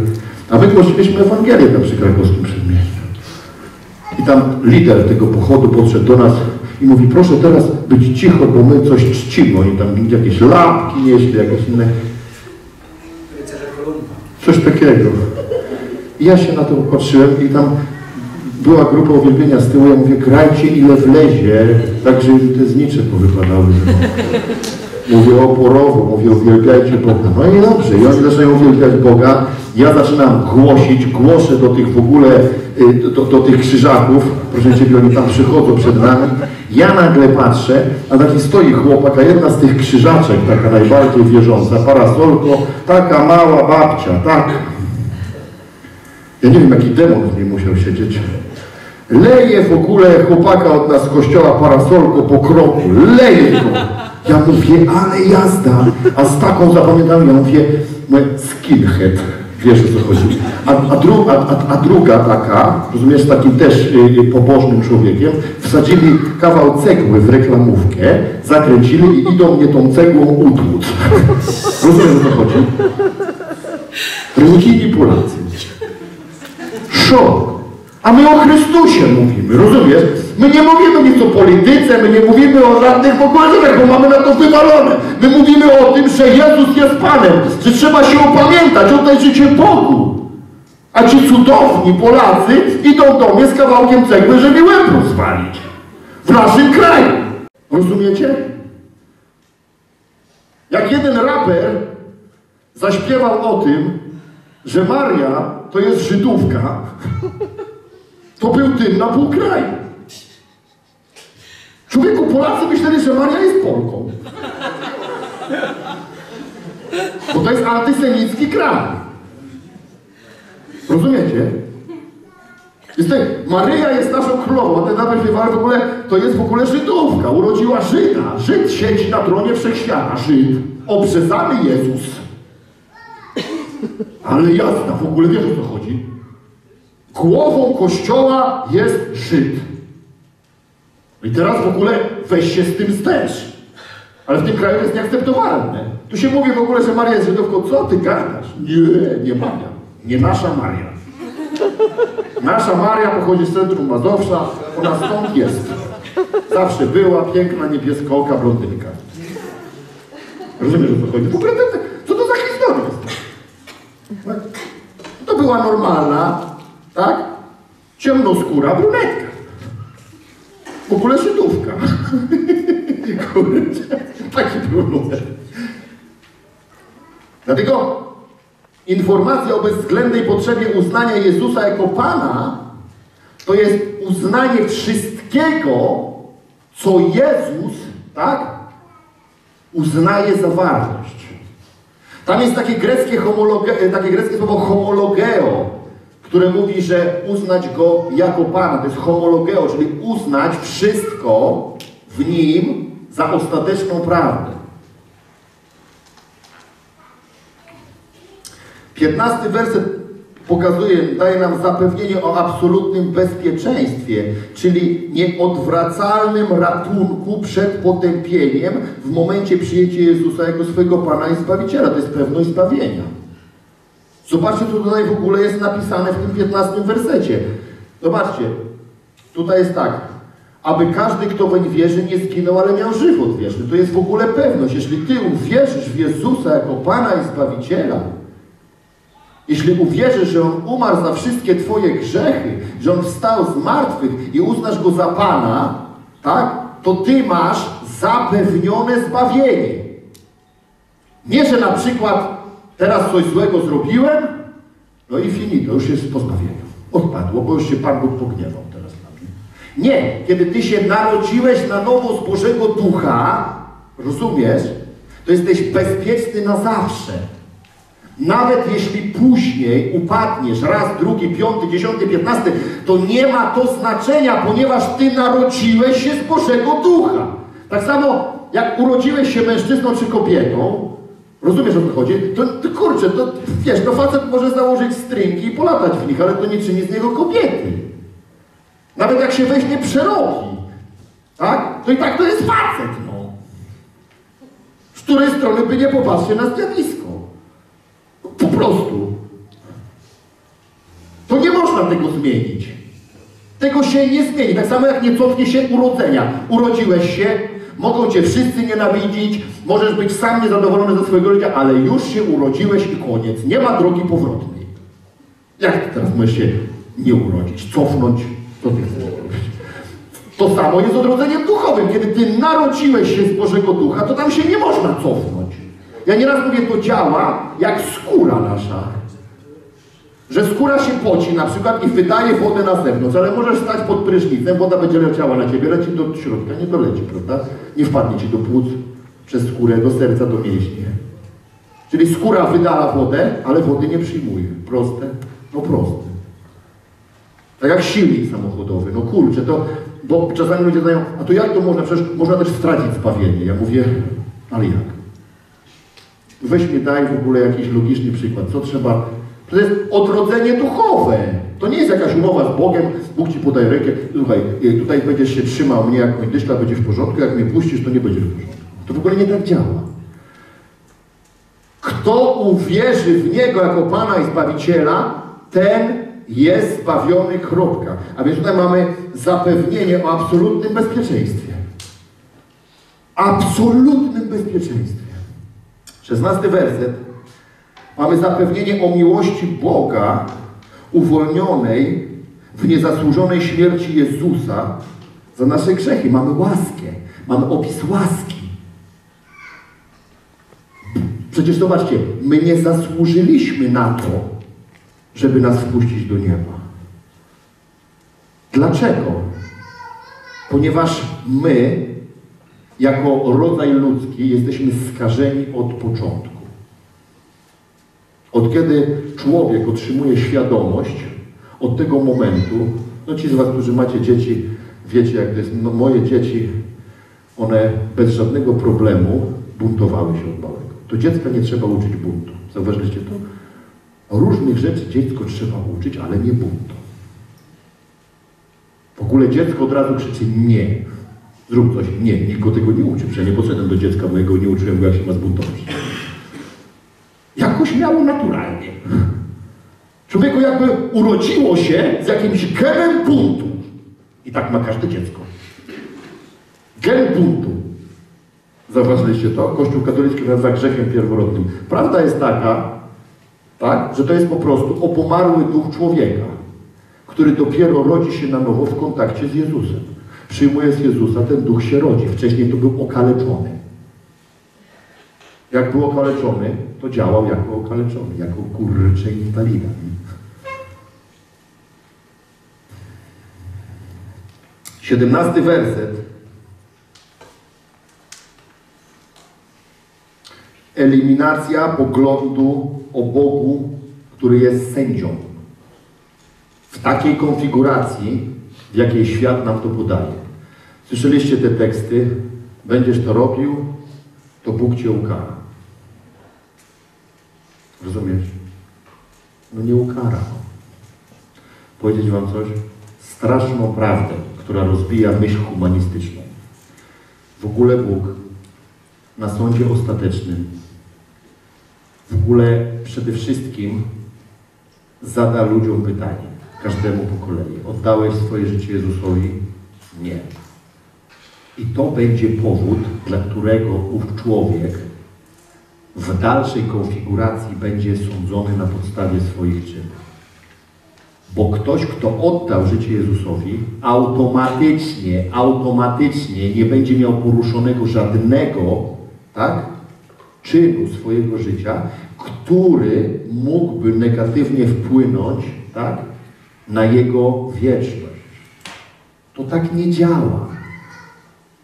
A my głosiliśmy Ewangelię tam przy krakowskim przedmieściu. I tam lider tego pochodu podszedł do nas i mówi, proszę teraz być cicho, bo my coś czcimy. Oni tam jakieś lampki nieśli, jakieś inne. Coś takiego. I ja się na to patrzyłem i tam była grupa uwielbienia z tyłu, ja mówię, grajcie ile wlezie, tak żeby te znicze powypadały. Mówię oporowo, mówię uwielbiajcie Boga. No i dobrze, i oni uwielbiać Boga. Ja zaczynam głosić, głoszę do tych w ogóle, y, do, do tych krzyżaków. Proszę Ciebie, oni tam przychodzą przed nami. Ja nagle patrzę, a taki stoi chłopak, a jedna z tych krzyżaczek, taka najbardziej wierząca, parasolko, taka mała babcia, tak. Ja nie wiem, jaki demon w niej musiał siedzieć. Leje w ogóle chłopaka od nas z kościoła parasolko po kroku. Leje go. Ja mówię, ale jazda. A z taką zapamiętałem, ja mówię, mówię skinhead. Wiesz o co chodzi. A, a, dru, a, a, druga taka, rozumiesz, takim też y, y, pobożnym człowiekiem, wsadzili kawał cegły w reklamówkę, zakręcili i idą mnie tą cegłą utłuc. Rozumiesz o co chodzi? Religijni Polacy. Szok. A my o Chrystusie mówimy, rozumiesz? My nie mówimy nic o polityce, my nie mówimy o żadnych w bo mamy na to wywalone. My mówimy o tym, że Jezus jest Panem, że trzeba się opamiętać, oddać życie Bogu. A ci cudowni Polacy idą do mnie z kawałkiem cegły, żeby łeb rozwalić. W naszym kraju. Rozumiecie? Jak jeden raper zaśpiewał o tym, że Maria to jest Żydówka, to był tym na pół kraju. Człowieku, Polacy myśleli, że Maria jest Polką. Bo to jest antysemicki kraj. Rozumiecie? Jest tak, Maryja jest naszą królową, a ten nawet śpiewali w ogóle, to jest w ogóle Żydówka, urodziła Żyda. Żyd siedzi na tronie wszechświata, Żyd. Obrzezany Jezus. Ale jasna, w ogóle wiesz o co chodzi? Głową kościoła jest Żyd. I teraz w ogóle weź się z tym wstecz. Ale w tym kraju jest nieakceptowalne. Tu się mówi w ogóle, że Maria jest Żydówką. Co ty gadasz? Nie, nie Maria. Nie nasza Maria. Nasza Maria pochodzi z centrum Mazowsza. Ona stąd jest. Zawsze była piękna, niebieskooka blondynka. Rozumiesz o co chodzi? W ogóle co to za historia jest? Tak? To była normalna, tak? Ciemnoskóra brunetka. W ogóle Żydówka. Kurczę, taki był numer. Dlatego informacja o bezwzględnej potrzebie uznania Jezusa jako Pana to jest uznanie wszystkiego, co Jezus, tak, uznaje za wartość. Tam jest takie greckie, homologe, takie greckie słowo homologeo, które mówi, że uznać Go jako Pana. To jest homologeo, czyli uznać wszystko w Nim za ostateczną prawdę. Piętnasty werset pokazuje, daje nam zapewnienie o absolutnym bezpieczeństwie, czyli nieodwracalnym ratunku przed potępieniem w momencie przyjęcia Jezusa jako swojego Pana i Zbawiciela. To jest pewność zbawienia. Zobaczcie, co tutaj w ogóle jest napisane w tym 15 wersecie. Zobaczcie, tutaj jest tak. Aby każdy, kto weń wierzy, nie zginął, ale miał żywot wieczny. To jest w ogóle pewność. Jeśli Ty uwierzysz w Jezusa jako Pana i Zbawiciela, jeśli uwierzysz, że On umarł za wszystkie Twoje grzechy, że On wstał z martwych i uznasz Go za Pana, tak? To Ty masz zapewnione zbawienie. Nie, że na przykład teraz coś złego zrobiłem, no i finito, już jest po zbawieniu. Odpadło, bo już się Pan Bóg pogniewał teraz na mnie. Nie, kiedy Ty się narodziłeś na nowo z Bożego Ducha, rozumiesz, to jesteś bezpieczny na zawsze. Nawet jeśli później upadniesz raz, drugi, piąty, dziesiąty, piętnasty, to nie ma to znaczenia, ponieważ Ty narodziłeś się z Bożego Ducha. Tak samo jak urodziłeś się mężczyzną czy kobietą, rozumiesz o co chodzi? To, to kurczę, to wiesz, no facet może założyć stringi i polatać w nich, ale to nie czyni z niego kobiety. Nawet jak się weźmie przerogi, tak? To i tak to jest facet, no. Z której strony by nie popatrzcie na zjawisko. Po prostu. To nie można tego zmienić. Tego się nie zmieni. Tak samo jak nie cofnie się urodzenia. Urodziłeś się, mogą cię wszyscy nienawidzić, możesz być sam niezadowolony ze swojego życia, ale już się urodziłeś i koniec. Nie ma drogi powrotnej. Jak teraz możesz się nie urodzić? Cofnąć? Co ty? To samo jest odrodzeniem duchowym. Kiedy ty narodziłeś się z Bożego Ducha, to tam się nie można cofnąć. Ja nieraz mówię, to działa jak skóra nasza. Że skóra się poci na przykład i wydaje wodę na zewnątrz, ale możesz stać pod prysznicem, woda będzie leciała na ciebie, leci do środka, nie doleci, prawda? Nie wpadnie ci do płuc, przez skórę, do serca, do mięśni. Czyli skóra wydala wodę, ale wody nie przyjmuje. Proste? No proste. Tak jak silnik samochodowy. No kurczę, to, bo czasami ludzie zadają, a to jak to można? Przecież można też stracić zbawienie. Ja mówię, ale jak? Weź mi daj w ogóle jakiś logiczny przykład. Co trzeba? To jest odrodzenie duchowe. To nie jest jakaś umowa z Bogiem. Bóg ci podaje rękę. Słuchaj, tutaj będziesz się trzymał mnie jak dyszka, będzie w porządku. Jak mnie puścisz, to nie będzie w porządku. To w ogóle nie tak działa. Kto uwierzy w Niego jako Pana i Zbawiciela, ten jest zbawiony, kropka. A więc tutaj mamy zapewnienie o absolutnym bezpieczeństwie. Absolutnym bezpieczeństwie. Szesnasty werset. Mamy zapewnienie o miłości Boga uwolnionej w niezasłużonej śmierci Jezusa za nasze grzechy. Mamy łaskę. Mamy opis łaski. Przecież zobaczcie, my nie zasłużyliśmy na to, żeby nas wpuścić do nieba. Dlaczego? Ponieważ my, jako rodzaj ludzki, jesteśmy skażeni od początku. Od kiedy człowiek otrzymuje świadomość, od tego momentu, no ci z Was, którzy macie dzieci, wiecie jak to jest, no moje dzieci, one bez żadnego problemu buntowały się od małego. To dziecka nie trzeba uczyć buntu. Zauważyliście to? Różnych rzeczy dziecko trzeba uczyć, ale nie buntu. W ogóle dziecko od razu krzyczy nie. Zrób coś. Nie, nikt go tego nie uczy. Przecież ja nie poszedłem do dziecka mojego, nie uczyłem go, jak się ma zbuntować. Jakoś miało naturalnie. Człowieku jakby urodziło się z jakimś genem buntu. I tak ma każde dziecko. Gen buntu. Zauważyliście to? Kościół katolicki nazywa grzechem pierworodnym. Prawda jest taka, tak, że to jest po prostu opomarły duch człowieka, który dopiero rodzi się na nowo w kontakcie z Jezusem. Przyjmując Jezusa, ten duch się rodzi. Wcześniej to był okaleczony. Jak był okaleczony, to działał jako okaleczony, jako kurcze inwalida. Siedemnasty werset. Eliminacja poglądu o Bogu, który jest sędzią. W takiej konfiguracji, w jakiej świat nam to podaje. Słyszeliście te teksty? Będziesz to robił, to Bóg cię ukara. Rozumiesz? No nie ukara. Powiedzieć wam coś? Straszną prawdę, która rozbija myśl humanistyczną. W ogóle Bóg na sądzie ostatecznym w ogóle przede wszystkim zada ludziom pytanie, każdemu po kolei. Oddałeś swoje życie Jezusowi? Nie. I to będzie powód, dla którego ów człowiek w dalszej konfiguracji będzie sądzony na podstawie swoich czynów. Bo ktoś, kto oddał życie Jezusowi, automatycznie, automatycznie nie będzie miał poruszonego żadnego, tak, czynu swojego życia, który mógłby negatywnie wpłynąć, tak, na jego wieczność. To tak nie działa.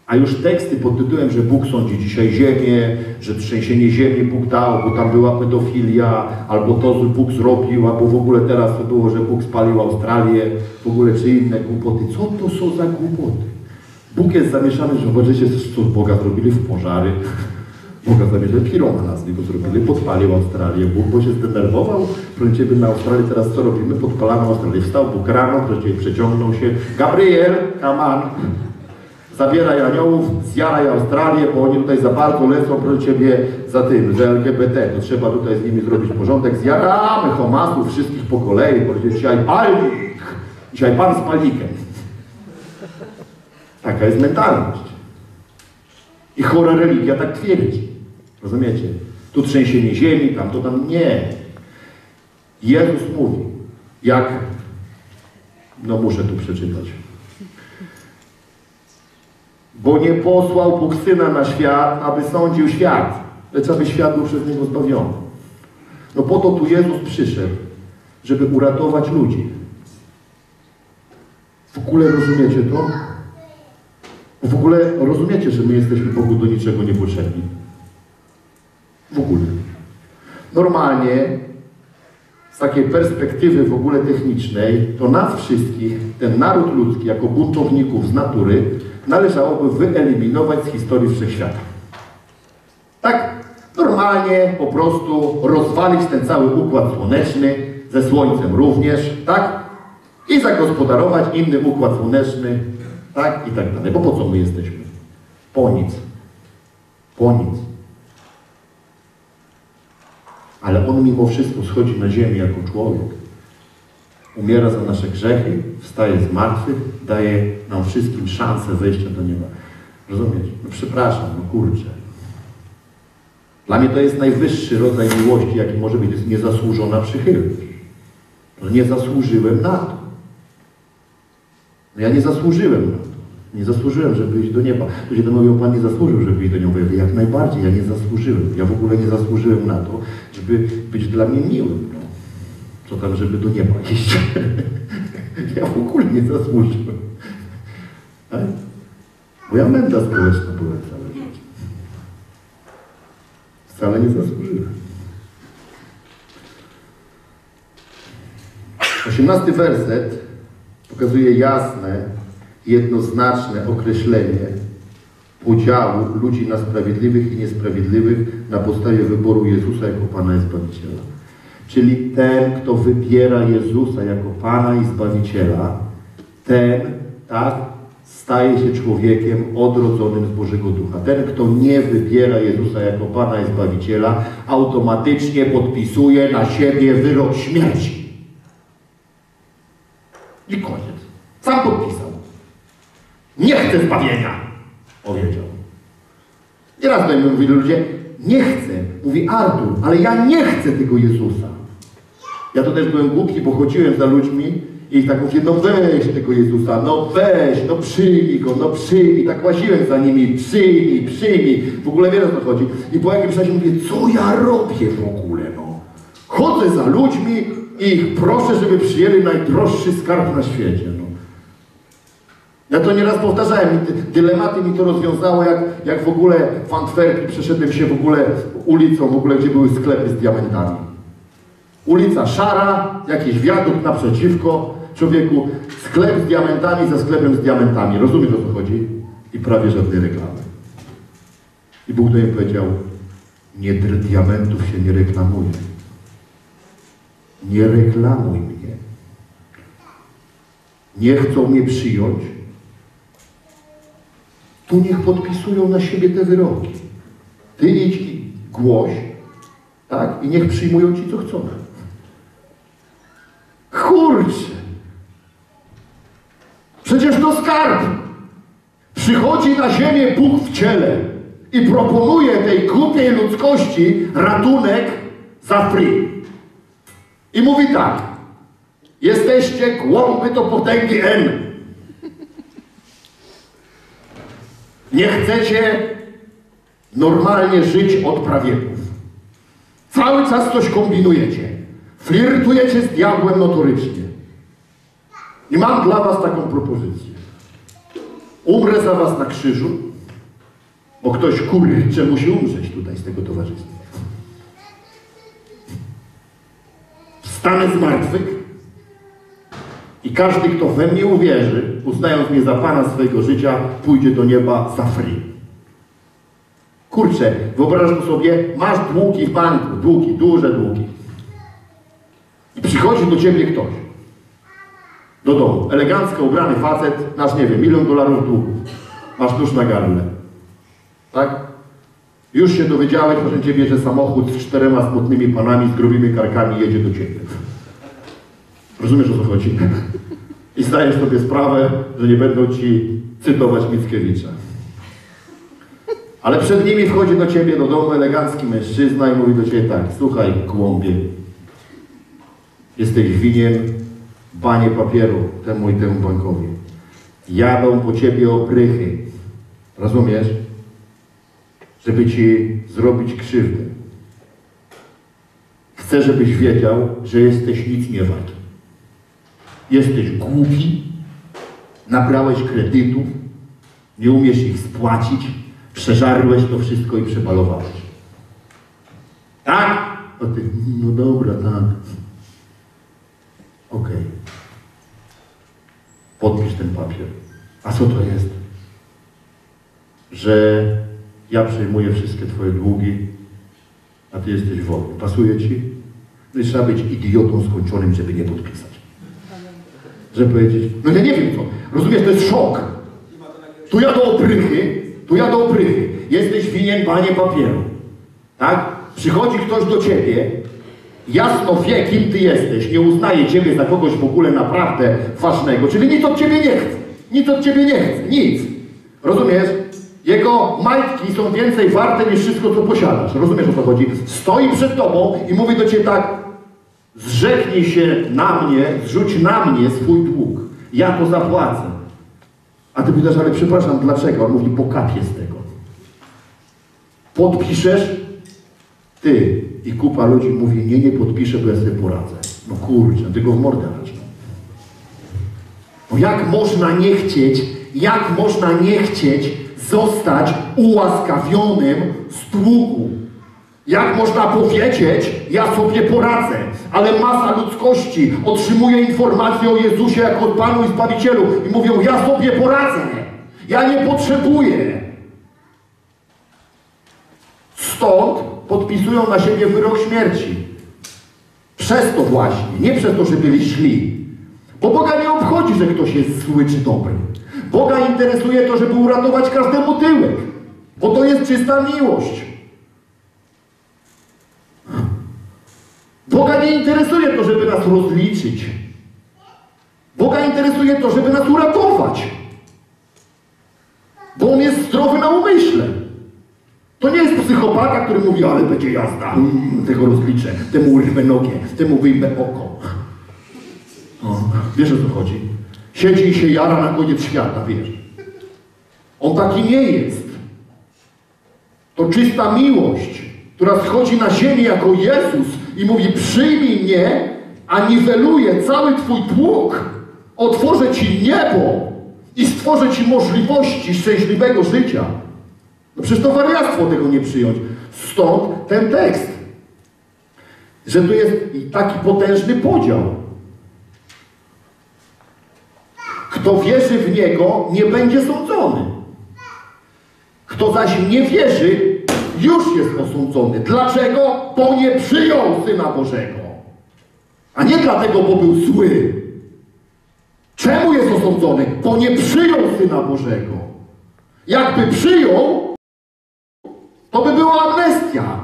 A już teksty pod tytułem, że Bóg sądzi dzisiaj ziemię, że trzęsienie ziemi Bóg dał, bo tam była pedofilia, albo to Bóg zrobił, albo w ogóle teraz to było, że Bóg spalił Australię, w ogóle czy inne głupoty. Co to są za głupoty? Bóg jest zamieszany, że zobaczycie, co Boga zrobili w pożary. Boga zamieszali, piromana z niego zrobili, podpalił Australię. Bóg, bo się zdenerwował, proszę by na Australii teraz co robimy? Podpalamy Australię. Wstał Bóg rano, proszę przeciągnął się. Gabriel, on zabieraj aniołów, zjaraj Australię, bo oni tutaj za bardzo lecą, proszę Ciebie, za tym, za LGBT. To trzeba tutaj z nimi zrobić porządek. Zjaramy homasów wszystkich po kolei, proszę dzisiaj palnik, dzisiaj Pan z palnikiem. Taka jest mentalność. I chora religia tak twierdzi. Rozumiecie? Tu trzęsienie ziemi, tam to tam. Nie. Jezus mówi, jak, no muszę tu przeczytać. Bo nie posłał Bóg Syna na świat, aby sądził świat, lecz aby świat był przez Niego zbawiony. No po to tu Jezus przyszedł, żeby uratować ludzi. W ogóle rozumiecie to? W ogóle rozumiecie, że my jesteśmy Bogu do niczego niepotrzebni? W ogóle. Normalnie, z takiej perspektywy w ogóle technicznej, to nas wszystkich, ten naród ludzki, jako buntowników z natury, należałoby wyeliminować z historii wszechświata. Tak? Normalnie po prostu rozwalić ten cały układ słoneczny, ze Słońcem również, tak? I zagospodarować inny układ słoneczny, tak? I tak dalej. Bo po co my jesteśmy? Po nic. Po nic. Ale On mimo wszystko schodzi na ziemię jako człowiek. Umiera za nasze grzechy, wstaje z martwych, daje nam wszystkim szansę wejścia do nieba. Rozumiesz? No przepraszam, no kurczę. Dla mnie to jest najwyższy rodzaj miłości, jaki może być. To jest niezasłużona przychylność. No nie zasłużyłem na to. No ja nie zasłużyłem na to. Nie zasłużyłem, żeby iść do nieba. Ludzie to mówią, Pan nie zasłużył, żeby iść do nieba. Jak najbardziej, ja nie zasłużyłem. Ja w ogóle nie zasłużyłem na to, żeby być dla mnie miłym. Co tam, żeby do nieba iść. ja w ogóle nie zasłużyłem. Tak? Bo ja męda społeczna byłem całe życie. Wcale nie zasłużyłem. Osiemnasty werset pokazuje jasne, jednoznaczne określenie podziału ludzi na sprawiedliwych i niesprawiedliwych na podstawie wyboru Jezusa jako Pana i Zbawiciela. Czyli ten, kto wybiera Jezusa jako Pana i Zbawiciela, ten, tak, staje się człowiekiem odrodzonym z Bożego Ducha. Ten, kto nie wybiera Jezusa jako Pana i Zbawiciela, automatycznie podpisuje na siebie wyrok śmierci. I koniec. Sam podpisał. Nie chcę zbawienia. powiedział. Nieraz do mnie mówili ludzie, nie chcę. Mówi Artur, ale ja nie chcę tego Jezusa. Ja to też byłem głupi, bo chodziłem za ludźmi i tak mówię, no weź tego Jezusa, no weź, no przyjmij go, no przyjmij. Tak łaziłem za nimi, przyjmij, przyjmij. W ogóle wiele o co chodzi. I po jakimś czasie mówię, co ja robię w ogóle, no. Chodzę za ludźmi i ich proszę, żeby przyjęli najdroższy skarb na świecie. Ja to nieraz powtarzałem, dylematy mi to rozwiązało, jak, jak w ogóle w Antwerpii przeszedłem się w ogóle ulicą, w ogóle gdzie były sklepy z diamentami. Ulica szara, jakiś wiadukt naprzeciwko, człowieku, sklep z diamentami za sklepem z diamentami. Rozumiesz o co chodzi? I prawie żadnej reklamy. I Bóg do niej powiedział, nie diamentów się nie reklamuje. Nie reklamuj mnie. Nie chcą mnie przyjąć, to niech podpisują na siebie te wyroki. Ty idź i głoś, tak? I niech przyjmują ci, co chcą. Kurczę! Przecież to skarb! Przychodzi na ziemię Bóg w ciele i proponuje tej głupiej ludzkości ratunek za free. I mówi tak. Jesteście głąby do potęgi N. Nie chcecie normalnie żyć od prawieków. Cały czas coś kombinujecie. Flirtujecie z diabłem notorycznie. I mam dla was taką propozycję. Umrę za was na krzyżu, bo ktoś kurczę musi umrzeć tutaj z tego towarzystwa. Wstanę z martwych i każdy, kto we mnie uwierzy, uznając mnie za Pana swojego życia, pójdzie do nieba za free. Kurczę, wyobrażasz sobie, masz długi w banku, długi, duże długi. I przychodzi do ciebie ktoś. Do domu. Elegancko ubrany facet, nasz nie wiem, milion dolarów długu. Masz nóż na gardle. Tak? Już się dowiedziałeś, proszę ciebie, że samochód z czterema smutnymi panami, z grubymi karkami jedzie do ciebie. Rozumiesz o co chodzi? I zdajesz sobie sprawę, że nie będą ci cytować Mickiewicza. Ale przed nimi wchodzi do ciebie do domu elegancki mężczyzna i mówi do ciebie tak, słuchaj, głąbie, jesteś winien banie papieru temu i temu bankowi. Jadą po ciebie oprychy. Rozumiesz? Żeby ci zrobić krzywdę. Chcę, żebyś wiedział, że jesteś nic nie wart. Jesteś głupi, nabrałeś kredytów, nie umiesz ich spłacić, przeżarłeś to wszystko i przebalowałeś. Tak? A ty, no dobra, tak. Okej. Podpisz ten papier. A co to jest? Że ja przejmuję wszystkie twoje długi, a ty jesteś wolny. Pasuje ci? No i trzeba być idiotą skończonym, żeby nie podpisać. Żeby powiedzieć, no ja nie wiem co. Rozumiesz, to jest szok. Tu jadą oprychy, tu jadą oprychy. Jesteś winien banie papieru. Tak? Przychodzi ktoś do ciebie, jasno wie, kim ty jesteś, nie uznaje ciebie za kogoś w ogóle naprawdę ważnego, czyli nic od ciebie nie chce. Nic od ciebie nie chce. Nic. Rozumiesz? Jego majtki są więcej warte niż wszystko, co posiadasz. Rozumiesz o co chodzi? Stoi przed tobą i mówi do ciebie tak, zrzeknij się na mnie, zrzuć na mnie swój dług. Ja to zapłacę. A ty pytasz, ale przepraszam, dlaczego? On mówi, bo kapię z tego. Podpiszesz, ty i kupa ludzi mówi, nie, nie podpiszę, bo ja sobie poradzę. No kurczę, ty go w mordę raczej. No jak można nie chcieć, jak można nie chcieć zostać ułaskawionym z długu? Jak można powiedzieć, ja sobie poradzę, ale masa ludzkości otrzymuje informacje o Jezusie jako Panu i Zbawicielu i mówią, ja sobie poradzę, ja nie potrzebuję. Stąd podpisują na siebie wyrok śmierci. Przez to właśnie, nie przez to, że byli źli. Bo Boga nie obchodzi, że ktoś jest zły czy dobry. Boga interesuje to, żeby uratować każdemu tyłek. Bo to jest czysta miłość. Boga nie interesuje to, żeby nas rozliczyć. Boga interesuje to, żeby nas uratować. Bo On jest zdrowy domyśle. To nie jest psychopata, który mówi, ale będzie jazda, mm, tego rozliczę, temu urwę nogę, temu wyjmę oko. O, wiesz o co chodzi? Siedzi i się jara na koniec świata, wiesz. On taki nie jest. To czysta miłość, która schodzi na ziemię jako Jezus i mówi przyjmij mnie, a niweluje cały Twój pług. Otworzę Ci niebo i stworzę Ci możliwości szczęśliwego życia. No przecież to wariactwo tego nie przyjąć. Stąd ten tekst. Że tu jest taki potężny podział. Kto wierzy w Niego, nie będzie sądzony. Kto zaś nie wierzy, już jest osądzony. Dlaczego? Bo nie przyjął Syna Bożego. A nie dlatego, bo był zły. Czemu jest osądzony? Bo nie przyjął Syna Bożego. Jakby przyjął, to by była amnestia.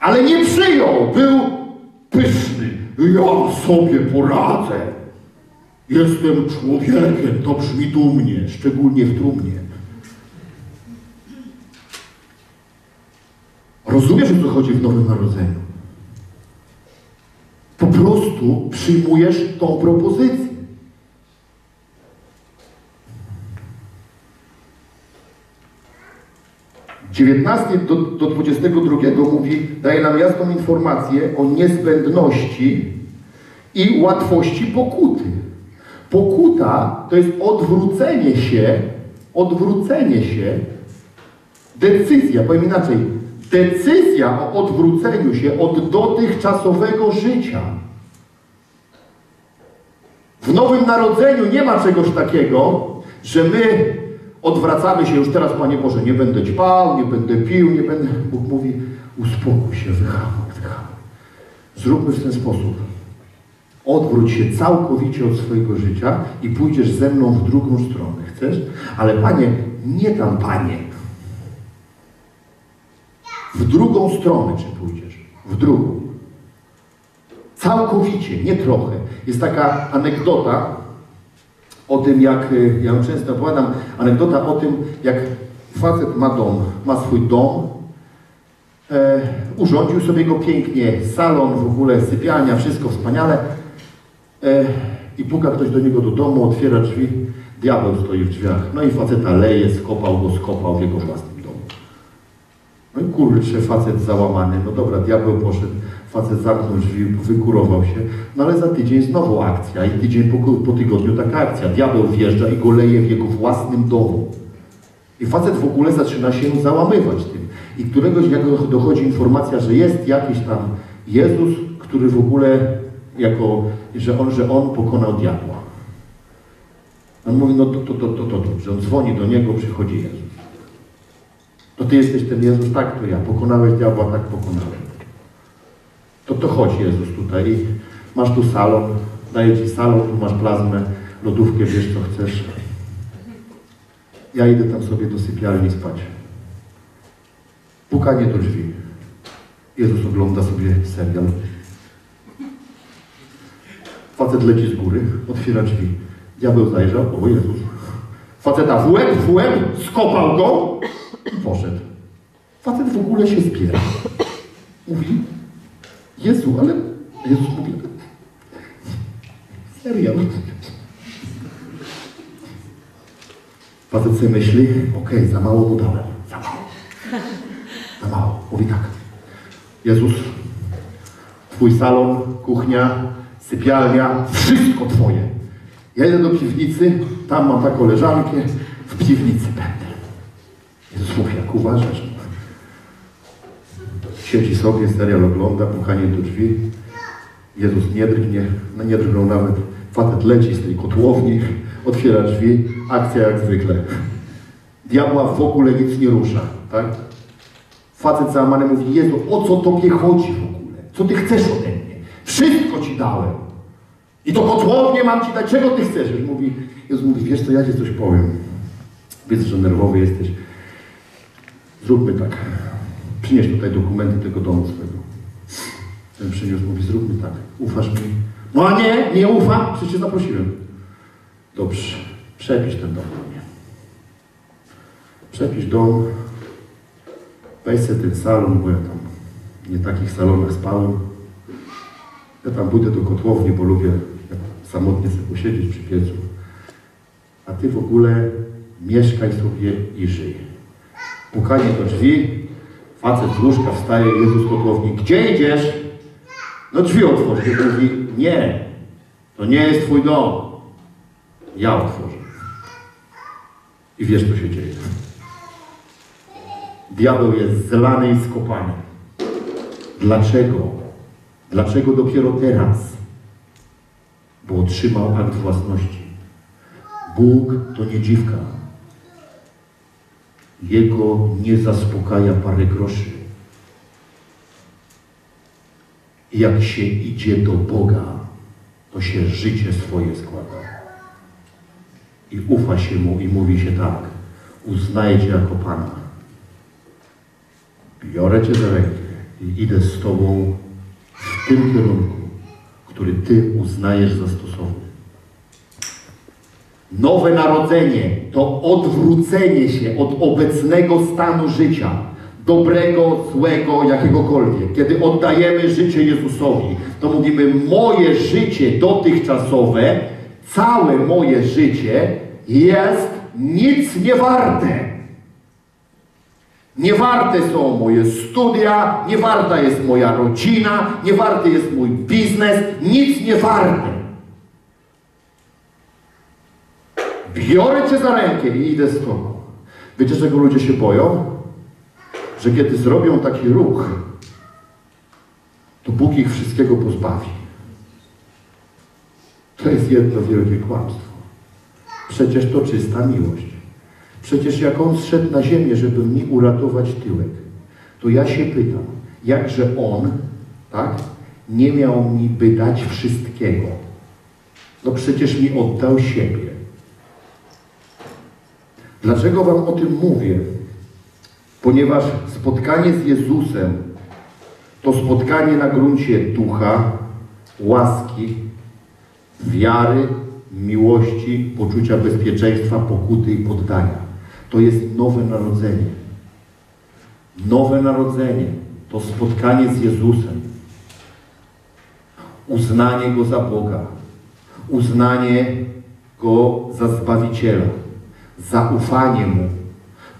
Ale nie przyjął. Był pyszny. Ja sobie poradzę. Jestem człowiekiem. To brzmi dumnie, szczególnie w trumnie. Rozumiesz, o co chodzi w Nowym Narodzeniu? Po prostu przyjmujesz tą propozycję. Dziewiętnasty do, do 22 mówi, daje nam jasną informację o niezbędności i łatwości pokuty. Pokuta to jest odwrócenie się, odwrócenie się, decyzja, powiem inaczej, decyzja o odwróceniu się od dotychczasowego życia. W Nowym Narodzeniu nie ma czegoś takiego, że my odwracamy się już teraz, Panie Boże, nie będę ćpał, nie będę pił, nie będę... Bóg mówi, uspokój się, wyhamuj, wyhamuj. Zróbmy w ten sposób. Odwróć się całkowicie od swojego życia i pójdziesz ze mną w drugą stronę. Chcesz? Ale Panie, nie tam Panie. W drugą stronę czy pójdziesz? W drugą. Całkowicie, nie trochę. Jest taka anegdota o tym, jak, y, ja ją często opowiadam, anegdota o tym, jak facet ma dom, ma swój dom, e, urządził sobie go pięknie, salon w ogóle, sypialnia, wszystko wspaniale e, i puka ktoś do niego do domu, otwiera drzwi, diabeł stoi w drzwiach, no i faceta leje, skopał go, skopał w jego własnym domu. No i kurczę, facet załamany, no dobra, diabeł poszedł, facet zamknął drzwi, wykurował się, no ale za tydzień znowu akcja i tydzień po, po tygodniu taka akcja. Diabeł wjeżdża i go leje w jego własnym domu. I facet w ogóle zaczyna się załamywać tym. I któregoś dnia dochodzi informacja, że jest jakiś tam Jezus, który w ogóle jako, że on, że on pokonał diabła. On mówi, no to, to, to, to, to dobrze. On dzwoni do niego, przychodzi Jezus. To ty jesteś ten Jezus? Tak, to ja. Pokonałeś diabła? Tak, pokonałem. To to chodź Jezus tutaj. Masz tu salon, daję Ci salon, tu masz plazmę, lodówkę, wiesz co chcesz. Ja idę tam sobie do sypialni spać. Pukanie do drzwi. Jezus ogląda sobie serial. Facet leci z góry, otwiera drzwi. Diabeł zajrzał, o Jezus. Faceta w łeb, w łeb, skopał go i poszedł. Facet w ogóle się zbiera. Mówi, Jezu, ale Jezus mówi, serial. Facet sobie myśli, okej, za mało mu za mało. Za mało. Mówi tak, Jezus, Twój salon, kuchnia, sypialnia, wszystko Twoje. Ja do piwnicy, tam mam taką koleżankę, w piwnicy będę. Jezus mówi, jak uważasz? Siedzi sobie, serial ogląda, pukanie do drzwi. Jezus nie drgnie, no nie drgnął nawet. Facet leci z tej kotłowni, otwiera drzwi, akcja jak zwykle. Diabła w ogóle nic nie rusza, tak? Facet załamany mówi, Jezu, o co Tobie chodzi w ogóle? Co Ty chcesz ode mnie? Wszystko Ci dałem. I to kotłownie mam Ci dać, czego Ty chcesz? Mówi, Jezus mówi, wiesz co, ja Ci coś powiem. Wiesz, że nerwowy jesteś. Zróbmy tak. Przynieś tutaj dokumenty tego domu swego. Ten przyniósł, mówi, zróbmy tak. Ufasz mi? No a nie, nie ufam, przecież cię zaprosiłem. Dobrze, przepisz ten dom do mnie. Przepisz dom, weź sobie ten salon, bo ja tam nie takich salonach spałem. Ja tam pójdę do kotłowni, bo lubię samotnie sobie posiedzieć przy piecu. A ty w ogóle mieszkaj sobie i żyj. Pukanie do drzwi, facet z łóżka wstaje, Jezus z kotłowni, gdzie idziesz? No drzwi otworzy. Jezus mówi, nie, to nie jest twój dom. Ja otworzę. I wiesz, co się dzieje. Diabeł jest zlany i skopany. Dlaczego? Dlaczego dopiero teraz? Bo otrzymał akt własności. Bóg to nie dziwka. Jego nie zaspokaja parę groszy. Jak się idzie do Boga, to się życie swoje składa. I ufa się Mu i mówi się tak, uznaję Cię jako Pana. Biorę Cię za rękę i idę z Tobą w tym kierunku, który Ty uznajesz za stosowny. Nowe narodzenie to odwrócenie się od obecnego stanu życia, dobrego, złego, jakiegokolwiek. Kiedy oddajemy życie Jezusowi, to mówimy: Moje życie dotychczasowe, całe moje życie jest nic nie warte. Niewarte są moje studia, niewarta jest moja rodzina, niewarty jest mój biznes, nic nie warte. Biorę Cię za rękę i idę z Tobą. Wiecie, czego ludzie się boją? Że kiedy zrobią taki ruch, to Bóg ich wszystkiego pozbawi. To jest jedno wielkie kłamstwo. Przecież to czysta miłość. Przecież jak On zszedł na ziemię, żeby mi uratować tyłek, to ja się pytam, jakże On, tak, nie miał mi by dać wszystkiego. No przecież mi oddał siebie. Dlaczego Wam o tym mówię? Ponieważ spotkanie z Jezusem to spotkanie na gruncie ducha, łaski, wiary, miłości, poczucia bezpieczeństwa, pokuty i poddania. To jest nowe narodzenie. Nowe narodzenie to spotkanie z Jezusem. Uznanie Go za Boga. Uznanie Go za Zbawiciela. Zaufanie Mu.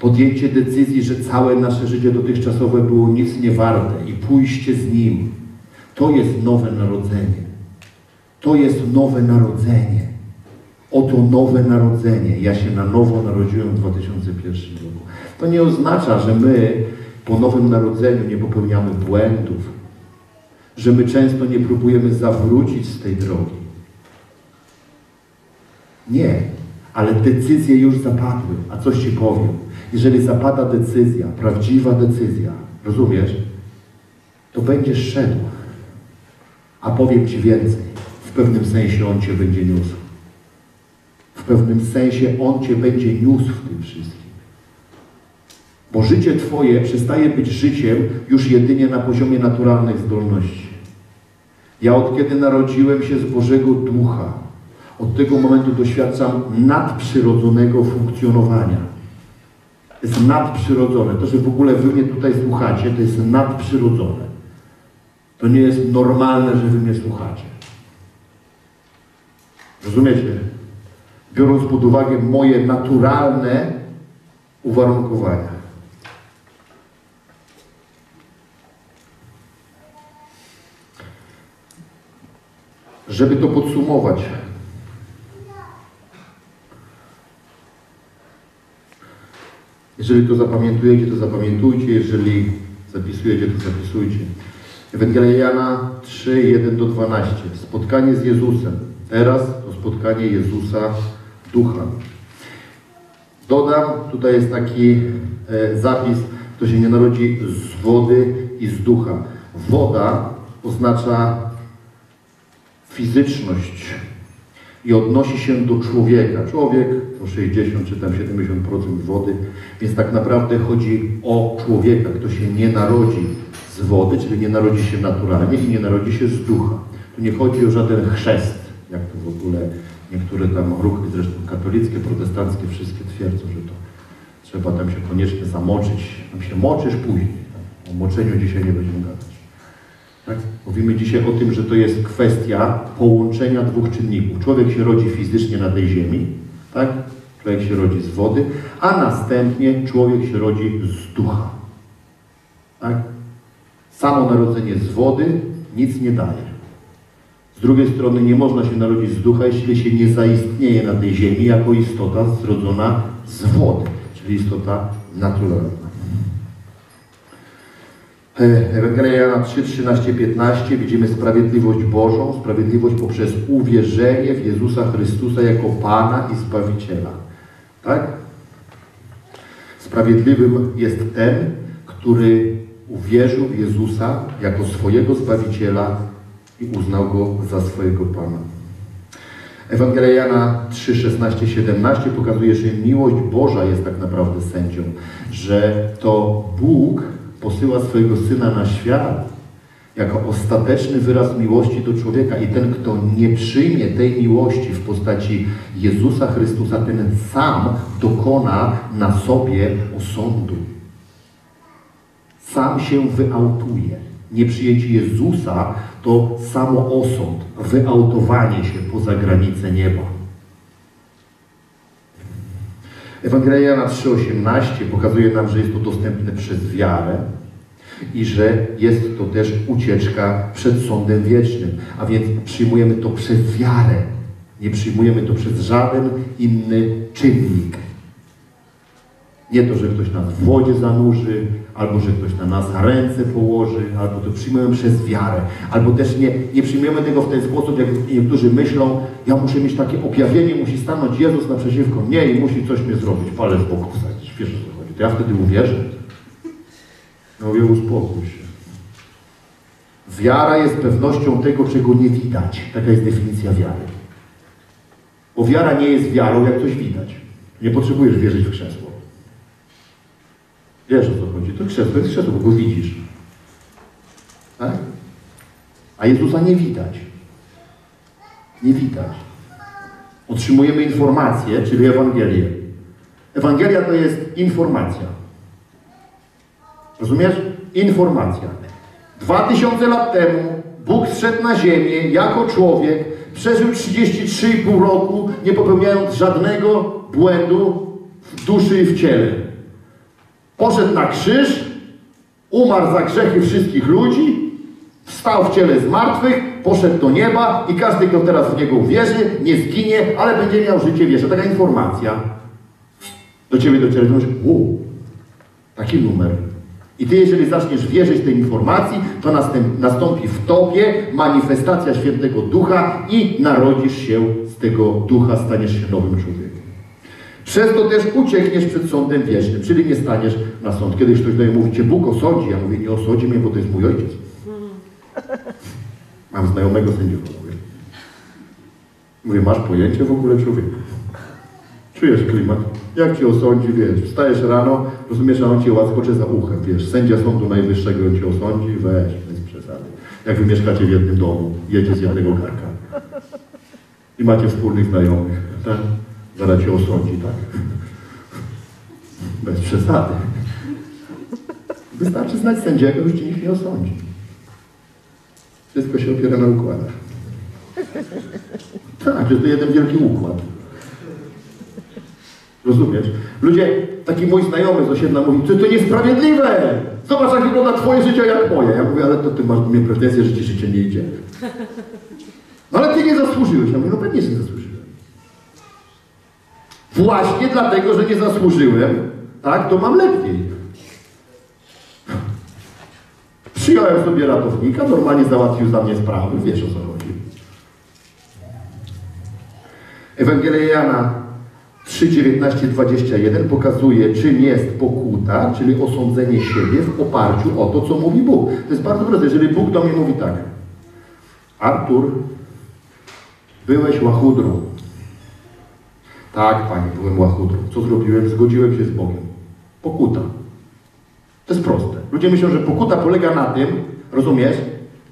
Podjęcie decyzji, że całe nasze życie dotychczasowe było nic nie warte i pójście z Nim. To jest nowe narodzenie. To jest nowe narodzenie. Oto nowe narodzenie. Ja się na nowo narodziłem w 2001 roku. To nie oznacza, że my po nowym narodzeniu nie popełniamy błędów, że my często nie próbujemy zawrócić z tej drogi. Nie, ale decyzje już zapadły. A coś Ci powiem. Jeżeli zapada decyzja, prawdziwa decyzja, rozumiesz, to będziesz szedł. A powiem Ci więcej. W pewnym sensie On Cię będzie niósł. W pewnym sensie On Cię będzie niósł w tym wszystkim. Bo życie Twoje przestaje być życiem już jedynie na poziomie naturalnych zdolności. Ja od kiedy narodziłem się z Bożego Ducha, od tego momentu doświadczam nadprzyrodzonego funkcjonowania. Jest nadprzyrodzone. To, że w ogóle Wy mnie tutaj słuchacie, to jest nadprzyrodzone. To nie jest normalne, że Wy mnie słuchacie. Rozumiecie? Biorąc pod uwagę moje naturalne uwarunkowania. Żeby to podsumować, jeżeli to zapamiętujecie, to zapamiętujcie, jeżeli zapisujecie, to zapisujcie. Ewangelia Jana 3, 1 do 12. Spotkanie z Jezusem. Teraz to spotkanie Jezusa Ducha. Dodam, tutaj jest taki e, zapis, kto się nie narodzi z wody i z ducha. Woda oznacza fizyczność i odnosi się do człowieka. Człowiek to 60 czy tam 70% wody, więc tak naprawdę chodzi o człowieka, kto się nie narodzi z wody, czyli nie narodzi się naturalnie i nie narodzi się z ducha. Tu nie chodzi o żaden chrzest, jak to w ogóle niektóre tam ruchy, zresztą katolickie, protestanckie, wszystkie twierdzą, że to Trzeba tam się koniecznie zamoczyć. Tam się moczysz później. O moczeniu dzisiaj nie będziemy gadać. Tak? Mówimy dzisiaj o tym, że to jest kwestia połączenia dwóch czynników. Człowiek się rodzi fizycznie na tej ziemi, tak? Człowiek się rodzi z wody, a następnie człowiek się rodzi z ducha. Tak? Samo narodzenie z wody nic nie daje. Z drugiej strony nie można się narodzić z ducha, jeśli się nie zaistnieje na tej ziemi jako istota zrodzona z wody, czyli istota naturalna. E, Ewangelia Jana 3, 13, 15 widzimy sprawiedliwość Bożą, sprawiedliwość poprzez uwierzenie w Jezusa Chrystusa jako Pana i Zbawiciela. Tak? Sprawiedliwym jest ten, który uwierzył w Jezusa jako swojego Zbawiciela i uznał Go za swojego Pana. Ewangelia Jana 3, 16, 17 pokazuje, że miłość Boża jest tak naprawdę sędzią, że to Bóg posyła swojego Syna na świat jako ostateczny wyraz miłości do człowieka i ten, kto nie przyjmie tej miłości w postaci Jezusa Chrystusa, ten sam dokona na sobie osądu. Sam się wyautuje. Nieprzyjęcie Jezusa to samo osąd, wyautowanie się poza granice nieba. Ewangelia Jana 3,18 pokazuje nam, że jest to dostępne przez wiarę i że jest to też ucieczka przed sądem wiecznym. A więc przyjmujemy to przez wiarę. Nie przyjmujemy to przez żaden inny czynnik. Nie to, że ktoś nas w wodzie zanurzy, albo że ktoś na nas ręce położy, albo to przyjmujemy przez wiarę. Albo też nie, nie przyjmujemy tego w ten sposób, jak niektórzy myślą, ja muszę mieć takie objawienie, musi stanąć Jezus naprzeciwko mnie i musi coś mnie zrobić, palec w boku wsadzić. Wiesz o co chodzi? To ja wtedy uwierzę. Ja mówię, uspokój się. Wiara jest pewnością tego, czego nie widać. Taka jest definicja wiary. Bo wiara nie jest wiarą, jak coś widać. Nie potrzebujesz wierzyć w krzesło. Wiesz o co chodzi. To krzesło jest krzesło, bo go widzisz. Tak? A Jezusa nie widać. Nie widać. Otrzymujemy informację, czyli Ewangelię. Ewangelia to jest informacja. Rozumiesz? Informacja. Dwa tysiące lat temu Bóg zszedł na ziemię jako człowiek, przeżył 33,5 roku, nie popełniając żadnego błędu w duszy i w ciele. Poszedł na krzyż, umarł za grzechy wszystkich ludzi, wstał w ciele z martwych, poszedł do nieba i każdy, kto teraz w Niego uwierzy, nie zginie, ale będzie miał życie wieczne. Taka informacja. Do Ciebie dociera, to wow, taki numer. I Ty, jeżeli zaczniesz wierzyć tej informacji, to nastąpi w Tobie manifestacja Świętego Ducha i narodzisz się z tego Ducha, staniesz się nowym człowiekiem. Przez to też uciekniesz przed sądem wiecznym, czyli nie staniesz na sąd. Kiedyś ktoś do mnie mówi, Cię Bóg osądzi. Ja mówię, nie osądzi mnie, bo to jest mój ojciec. Mam znajomego sędziego. Mówię, mówię masz pojęcie w ogóle człowieku? Czujesz klimat? Jak cię osądzi, wiesz, wstajesz rano, rozumiesz, a on cię łaskocze za uchem, wiesz, sędzia Sądu Najwyższego cię osądzi, weź, bez przesady. Jak wy mieszkacie w jednym domu, jedzie z jednego garka. I macie wspólnych znajomych, tak? Zaraz cię osądzi, tak? Bez przesady. Wystarczy znać sędziego, już ci nikt nie osądzi. Wszystko się opiera na układach. Tak, jest to jeden wielki układ. Rozumiesz? Ludzie, taki mój znajomy z osiedla mówi, to, to niesprawiedliwe! Zobacz, jak wygląda twoje życie, jak moje. Ja mówię, ale to ty masz mnie pretensje, że ci życie nie idzie. No ale ty nie zasłużyłeś. Ja mówię, no pewnie, że nie zasłużyłem. Właśnie dlatego, że nie zasłużyłem, tak, to mam lepiej. Przyjąłem sobie ratownika, normalnie załatwił za mnie sprawy, wiesz o co chodzi. Ewangelia Jana 3, 19, 21 pokazuje, czym jest pokuta, czyli osądzenie siebie w oparciu o to, co mówi Bóg. To jest bardzo proste. Jeżeli Bóg do mnie mówi tak, Artur, byłeś łachudrą. Tak, Panie, byłem łachudrą. Co zrobiłem? Zgodziłem się z Bogiem. Pokuta. To jest proste. Ludzie myślą, że pokuta polega na tym, rozumiesz,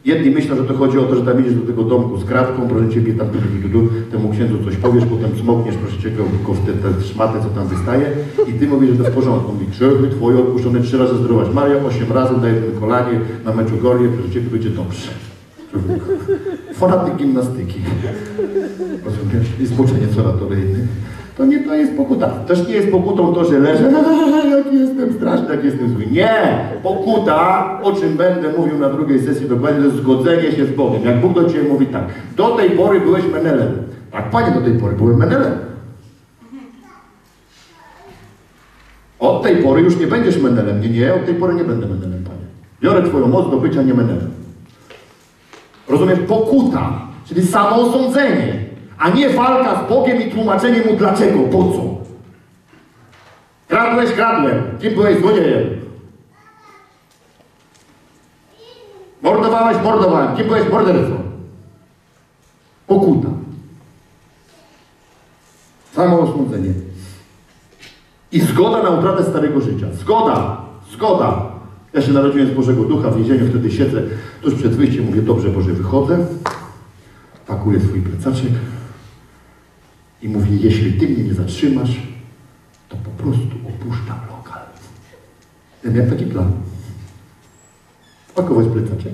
Jedni myślą, że to chodzi o to, że tam idziesz do tego domku z kratką, proszę Ciebie tam tu, temu księdzu coś powiesz, potem smokniesz, proszę Ciebie, go w tę tę szmatę, co tam wystaje i Ty mówisz, że to w porządku. Mówi, grzechy Twoje odpuszczone trzy razy zdrowaś Maria, osiem razy daje kolanie na meczu Gorię, proszę Ciebie, będzie dobrze. Fanatyk gimnastyki. Rozumiesz? I zboczenie oratoryjne. To nie to jest pokuta. Też nie jest pokutą to, że leżę, jak jestem straszny, jak jestem zły. Nie! Pokuta, o czym będę mówił na drugiej sesji to jest zgodzenie się z Bogiem. Jak Bóg do Ciebie mówi tak, do tej pory byłeś menelem. Tak, Panie, do tej pory byłem menelem. Od tej pory już nie będziesz menelem. Nie, nie, od tej pory nie będę menelem, Panie. Biorę Twoją moc do bycia nie menelem. Rozumiesz? Pokuta, czyli samoosądzenie, a nie walka z Bogiem i tłumaczenie Mu dlaczego, po co. Kradłeś, kradłem. Kim byłeś złodziejem? Mordowałeś, mordowałem. Kim byłeś mordercą? Pokuta. Samoosądzenie. I zgoda na utratę starego życia. Zgoda, zgoda. Ja się narodziłem z Bożego Ducha, w więzieniu wtedy siedzę, tuż przed wyjściem mówię, dobrze Boże, wychodzę, pakuję swój plecaczek i mówię, jeśli Ty mnie nie zatrzymasz, to po prostu opuszczam lokal. Ja miałem taki plan. Pakować plecaczek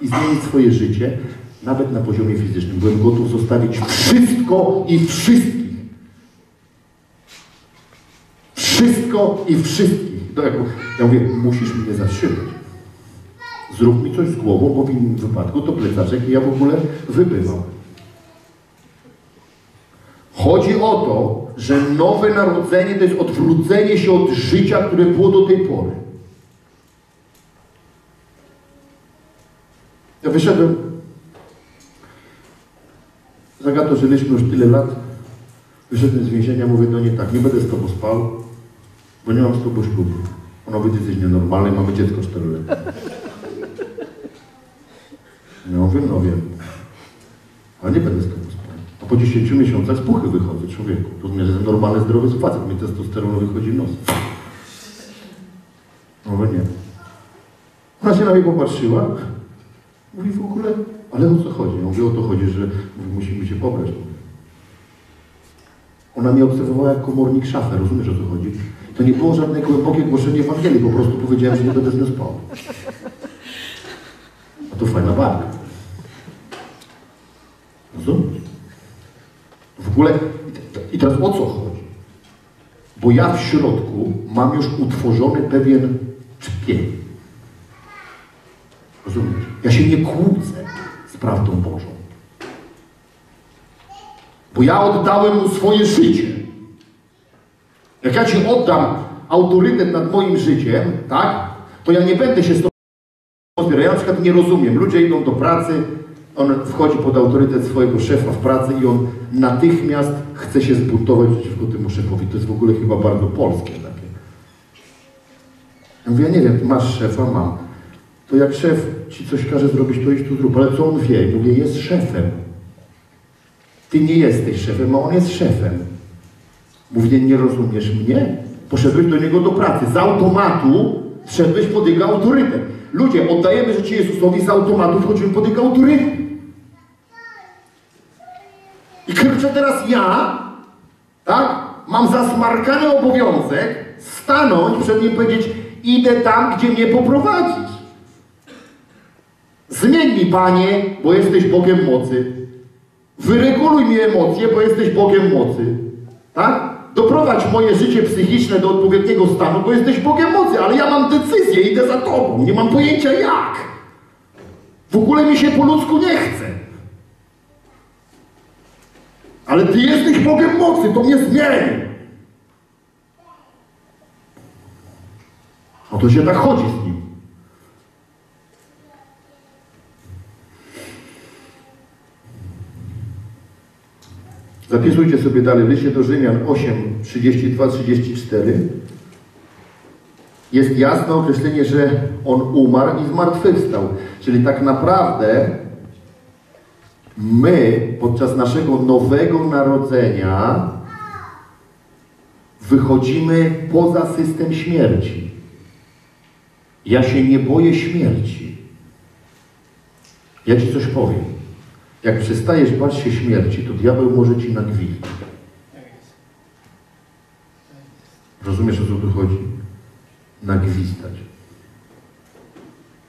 i zmienić swoje życie, nawet na poziomie fizycznym. Byłem gotów zostawić wszystko i wszystkich. Wszystko i wszystkich. To jak, ja mówię, musisz mnie zatrzymać. Zrób mi coś z głową, bo w innym wypadku to plecaczek i ja w ogóle wybywam. Chodzi o to, że nowe narodzenie to jest odwrócenie się od życia, które było do tej pory. Ja wyszedłem. Zagato, żyliśmy już tyle lat. Wyszedłem z więzienia, mówię do niej tak, nie będę z tobą spał, bo nie mam ślubu. Ona mówi, ty jesteś nienormalny, mamy dziecko 4 lat. Ja mówię, no wiem. Ale nie będę z tobą spał. A po 10 miesiącach z puchy wychodzę, człowieku. Zmierza że normalny, zdrowy facet, mi testosteron wychodzi w nos. Mówię, nie. Ona się na mnie popatrzyła. Mówi w ogóle, ale o co chodzi? Ja mówię, o to chodzi, że musimy się pobrać. Ona mnie obserwowała jak komornik szafę, rozumiesz o co chodzi? To nie było żadne głębokie głoszenie Ewangelii, po prostu powiedziałem, że nie będę z nią spał. A to fajna bajka. Rozumiesz? W ogóle, i teraz o co chodzi? Bo ja w środku mam już utworzony pewien czpień. Rozumiesz? Ja się nie kłócę z prawdą Bożą. Bo ja oddałem mu swoje życie. Jak ja ci oddam autorytet nad moim życiem, tak, to ja nie będę się z tobą. Ja na przykład nie rozumiem. Ludzie idą do pracy, on wchodzi pod autorytet swojego szefa w pracy i on natychmiast chce się zbuntować przeciwko temu szefowi. To jest w ogóle chyba bardzo polskie takie. Ja mówię, ja nie wiem, masz szefa? Mam. To jak szef ci coś każe zrobić, to idź tu zrób. Ale co on wie? Mówię, jest szefem. Ty nie jesteś szefem, a on jest szefem. Mówię, nie rozumiesz mnie? Poszedłeś do niego do pracy. Z automatu wszedłeś pod jego autorytet. Ludzie, oddajemy życie Jezusowi, z automatu wchodzimy pod jego autorytet. I kurczę, teraz ja, tak, mam zasmarkany obowiązek stanąć przed nim i powiedzieć, idę tam, gdzie mnie poprowadzisz. Zmień mi, Panie, bo jesteś Bogiem mocy. Wyreguluj mi emocje, bo jesteś Bogiem mocy. Tak? Doprowadź moje życie psychiczne do odpowiedniego stanu, bo jesteś Bogiem mocy, ale ja mam decyzję, idę za Tobą. Nie mam pojęcia jak. W ogóle mi się po ludzku nie chce. Ale Ty jesteś Bogiem mocy, to mnie zmieni. A to się tak chodzi Zapisujcie sobie dalej w liście do Rzymian 8, 32, 34. Jest jasne określenie, że On umarł i zmartwychwstał. Czyli tak naprawdę my podczas naszego nowego narodzenia wychodzimy poza system śmierci. Ja się nie boję śmierci. Ja Ci coś powiem. Jak przestajesz bać się śmierci, to diabeł może Ci nagwizdać. Rozumiesz, o co tu chodzi? Nagwizdać.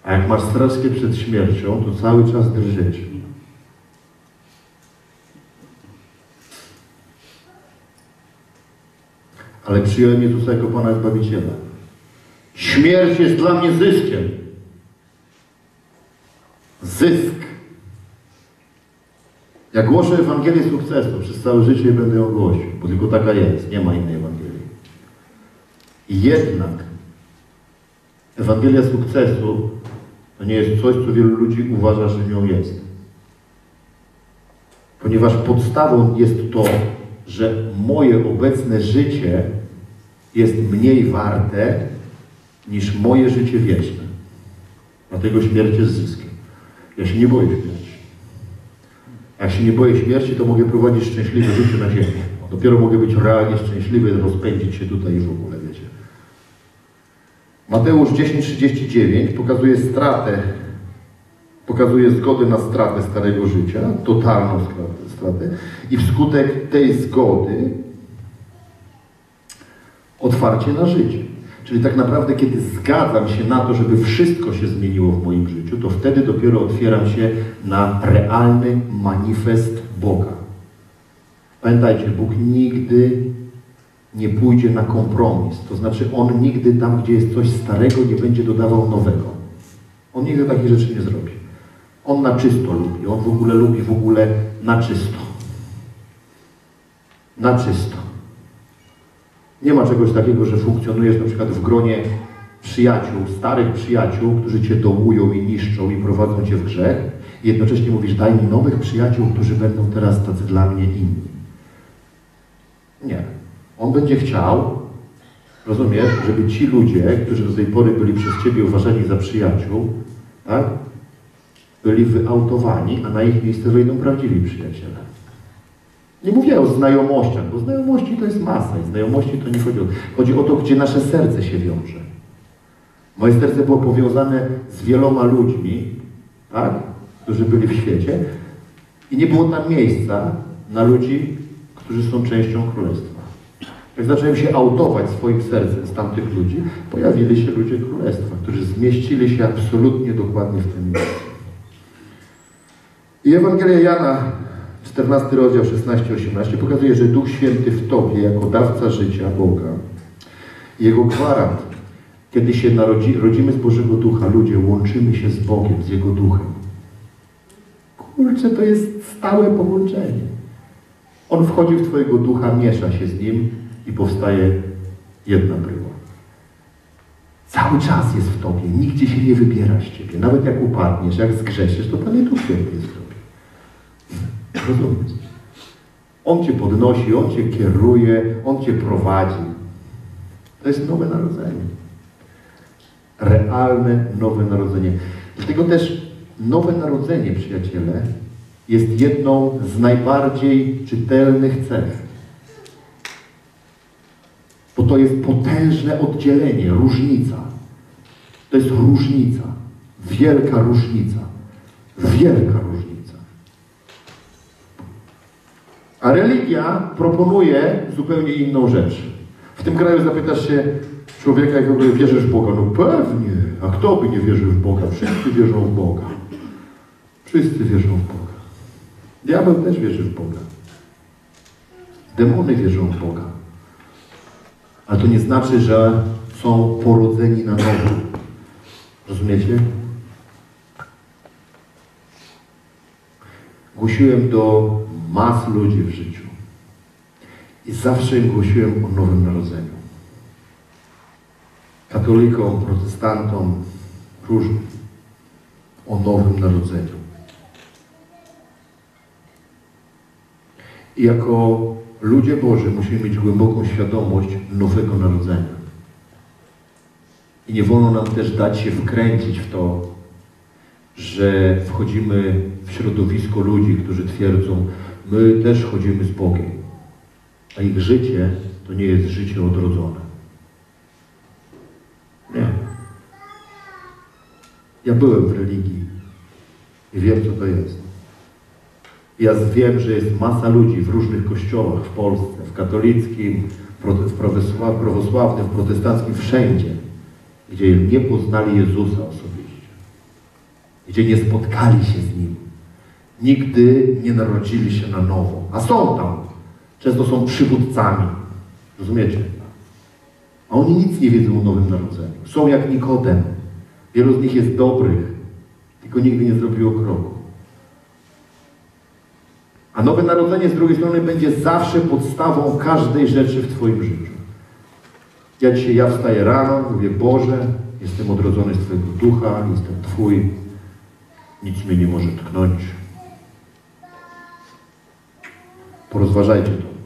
A jak masz strasznie przed śmiercią, to cały czas drżysz. Ale przyjąłem Jezusa jako Pana Zbawiciela. Śmierć jest dla mnie zyskiem. Zysk. Ja głoszę Ewangelię sukcesu przez całe życie będę ją głosił, bo tylko taka jest, nie ma innej Ewangelii. I jednak Ewangelia sukcesu to nie jest coś, co wielu ludzi uważa, że nią jest. Ponieważ podstawą jest to, że moje obecne życie jest mniej warte niż moje życie wieczne. Dlatego śmierć jest zyskiem. Ja się nie boję śmierci. Jak się nie boję śmierci, to mogę prowadzić szczęśliwe życie na ziemi. Dopiero mogę być realnie szczęśliwy, rozpędzić się tutaj i w ogóle, wiecie. Mateusz 10:39 pokazuje stratę, pokazuje zgodę na stratę starego życia, totalną stratę i wskutek tej zgody otwarcie na życie. Czyli tak naprawdę, kiedy zgadzam się na to, żeby wszystko się zmieniło w moim życiu, to wtedy dopiero otwieram się na realny manifest Boga. Pamiętajcie, Bóg nigdy nie pójdzie na kompromis. To znaczy, On nigdy tam, gdzie jest coś starego, nie będzie dodawał nowego. On nigdy takich rzeczy nie zrobi. On na czysto lubi. On w ogóle lubi w ogóle na czysto. Na czysto. Nie ma czegoś takiego, że funkcjonujesz na przykład w gronie przyjaciół, starych przyjaciół, którzy cię dołują i niszczą i prowadzą cię w grzech. I jednocześnie mówisz, daj mi nowych przyjaciół, którzy będą teraz tacy dla mnie inni. Nie. On będzie chciał, rozumiesz, żeby ci ludzie, którzy do tej pory byli przez ciebie uważani za przyjaciół, tak, byli wyautowani, a na ich miejsce wejdą prawdziwi przyjaciele. Nie mówię o znajomościach, bo znajomości to jest masa i znajomości to nie chodzi o... Chodzi o to, gdzie nasze serce się wiąże. Moje serce było powiązane z wieloma ludźmi, tak, którzy byli w świecie i nie było tam miejsca na ludzi, którzy są częścią Królestwa. Jak zacząłem się autować swoim sercem z tamtych ludzi, pojawili się ludzie Królestwa, którzy zmieścili się absolutnie dokładnie w tym miejscu. I Ewangelia Jana 14 rozdział 16-18 pokazuje, że Duch Święty w Tobie jako dawca życia Boga, Jego gwarant, kiedy się narodzi, rodzimy z Bożego Ducha, ludzie, łączymy się z Bogiem, z Jego Duchem. Kurczę, to jest stałe połączenie. On wchodzi w Twojego Ducha, miesza się z Nim i powstaje jedna bryła. Cały czas jest w Tobie, nigdzie się nie wybiera z Ciebie. Nawet jak upadniesz, jak zgrzeszysz, to Panie Duch Święty jest w Tobie. Rozumiesz? On Cię podnosi, On Cię kieruje, On Cię prowadzi. To jest nowe narodzenie. Realne nowe narodzenie. Dlatego też nowe narodzenie, przyjaciele, jest jedną z najbardziej czytelnych cech. Bo to jest potężne oddzielenie, różnica. To jest różnica. Wielka różnica. Wielka różnica. A religia proponuje zupełnie inną rzecz. W tym kraju zapytasz się człowieka, jak w ogóle wierzysz w Boga. No pewnie. A kto by nie wierzył w Boga? Wszyscy wierzą w Boga. Wszyscy wierzą w Boga. Diabeł też wierzy w Boga. Demony wierzą w Boga. Ale to nie znaczy, że są porodzeni na nowo. Rozumiecie? Głosiłem do mas ludzi w życiu. I zawsze im głosiłem o Nowym Narodzeniu. Katolikom, protestantom, różnym. O Nowym Narodzeniu. I jako ludzie Boży musimy mieć głęboką świadomość Nowego Narodzenia. I nie wolno nam też dać się wkręcić w to, że wchodzimy w środowisko ludzi, którzy twierdzą, my też chodzimy z Bogiem. A ich życie to nie jest życie odrodzone. Nie. Ja byłem w religii. I wiem, co to jest. Ja wiem, że jest masa ludzi w różnych kościołach w Polsce, w katolickim, w prawosław- prawosławnym, w protestanckim, wszędzie, gdzie nie poznali Jezusa osobiście, gdzie nie spotkali się z Nim, nigdy nie narodzili się na nowo. A są tam. Często są przywódcami. Rozumiecie? A oni nic nie wiedzą o Nowym Narodzeniu. Są jak Nikodem. Wielu z nich jest dobrych, tylko nigdy nie zrobiło kroku. A Nowe Narodzenie z drugiej strony będzie zawsze podstawą każdej rzeczy w Twoim życiu. Ja dzisiaj, ja wstaję rano, mówię, Boże, jestem odrodzony z Twojego ducha, jestem Twój, nic mnie nie może tknąć. Porozważajcie to.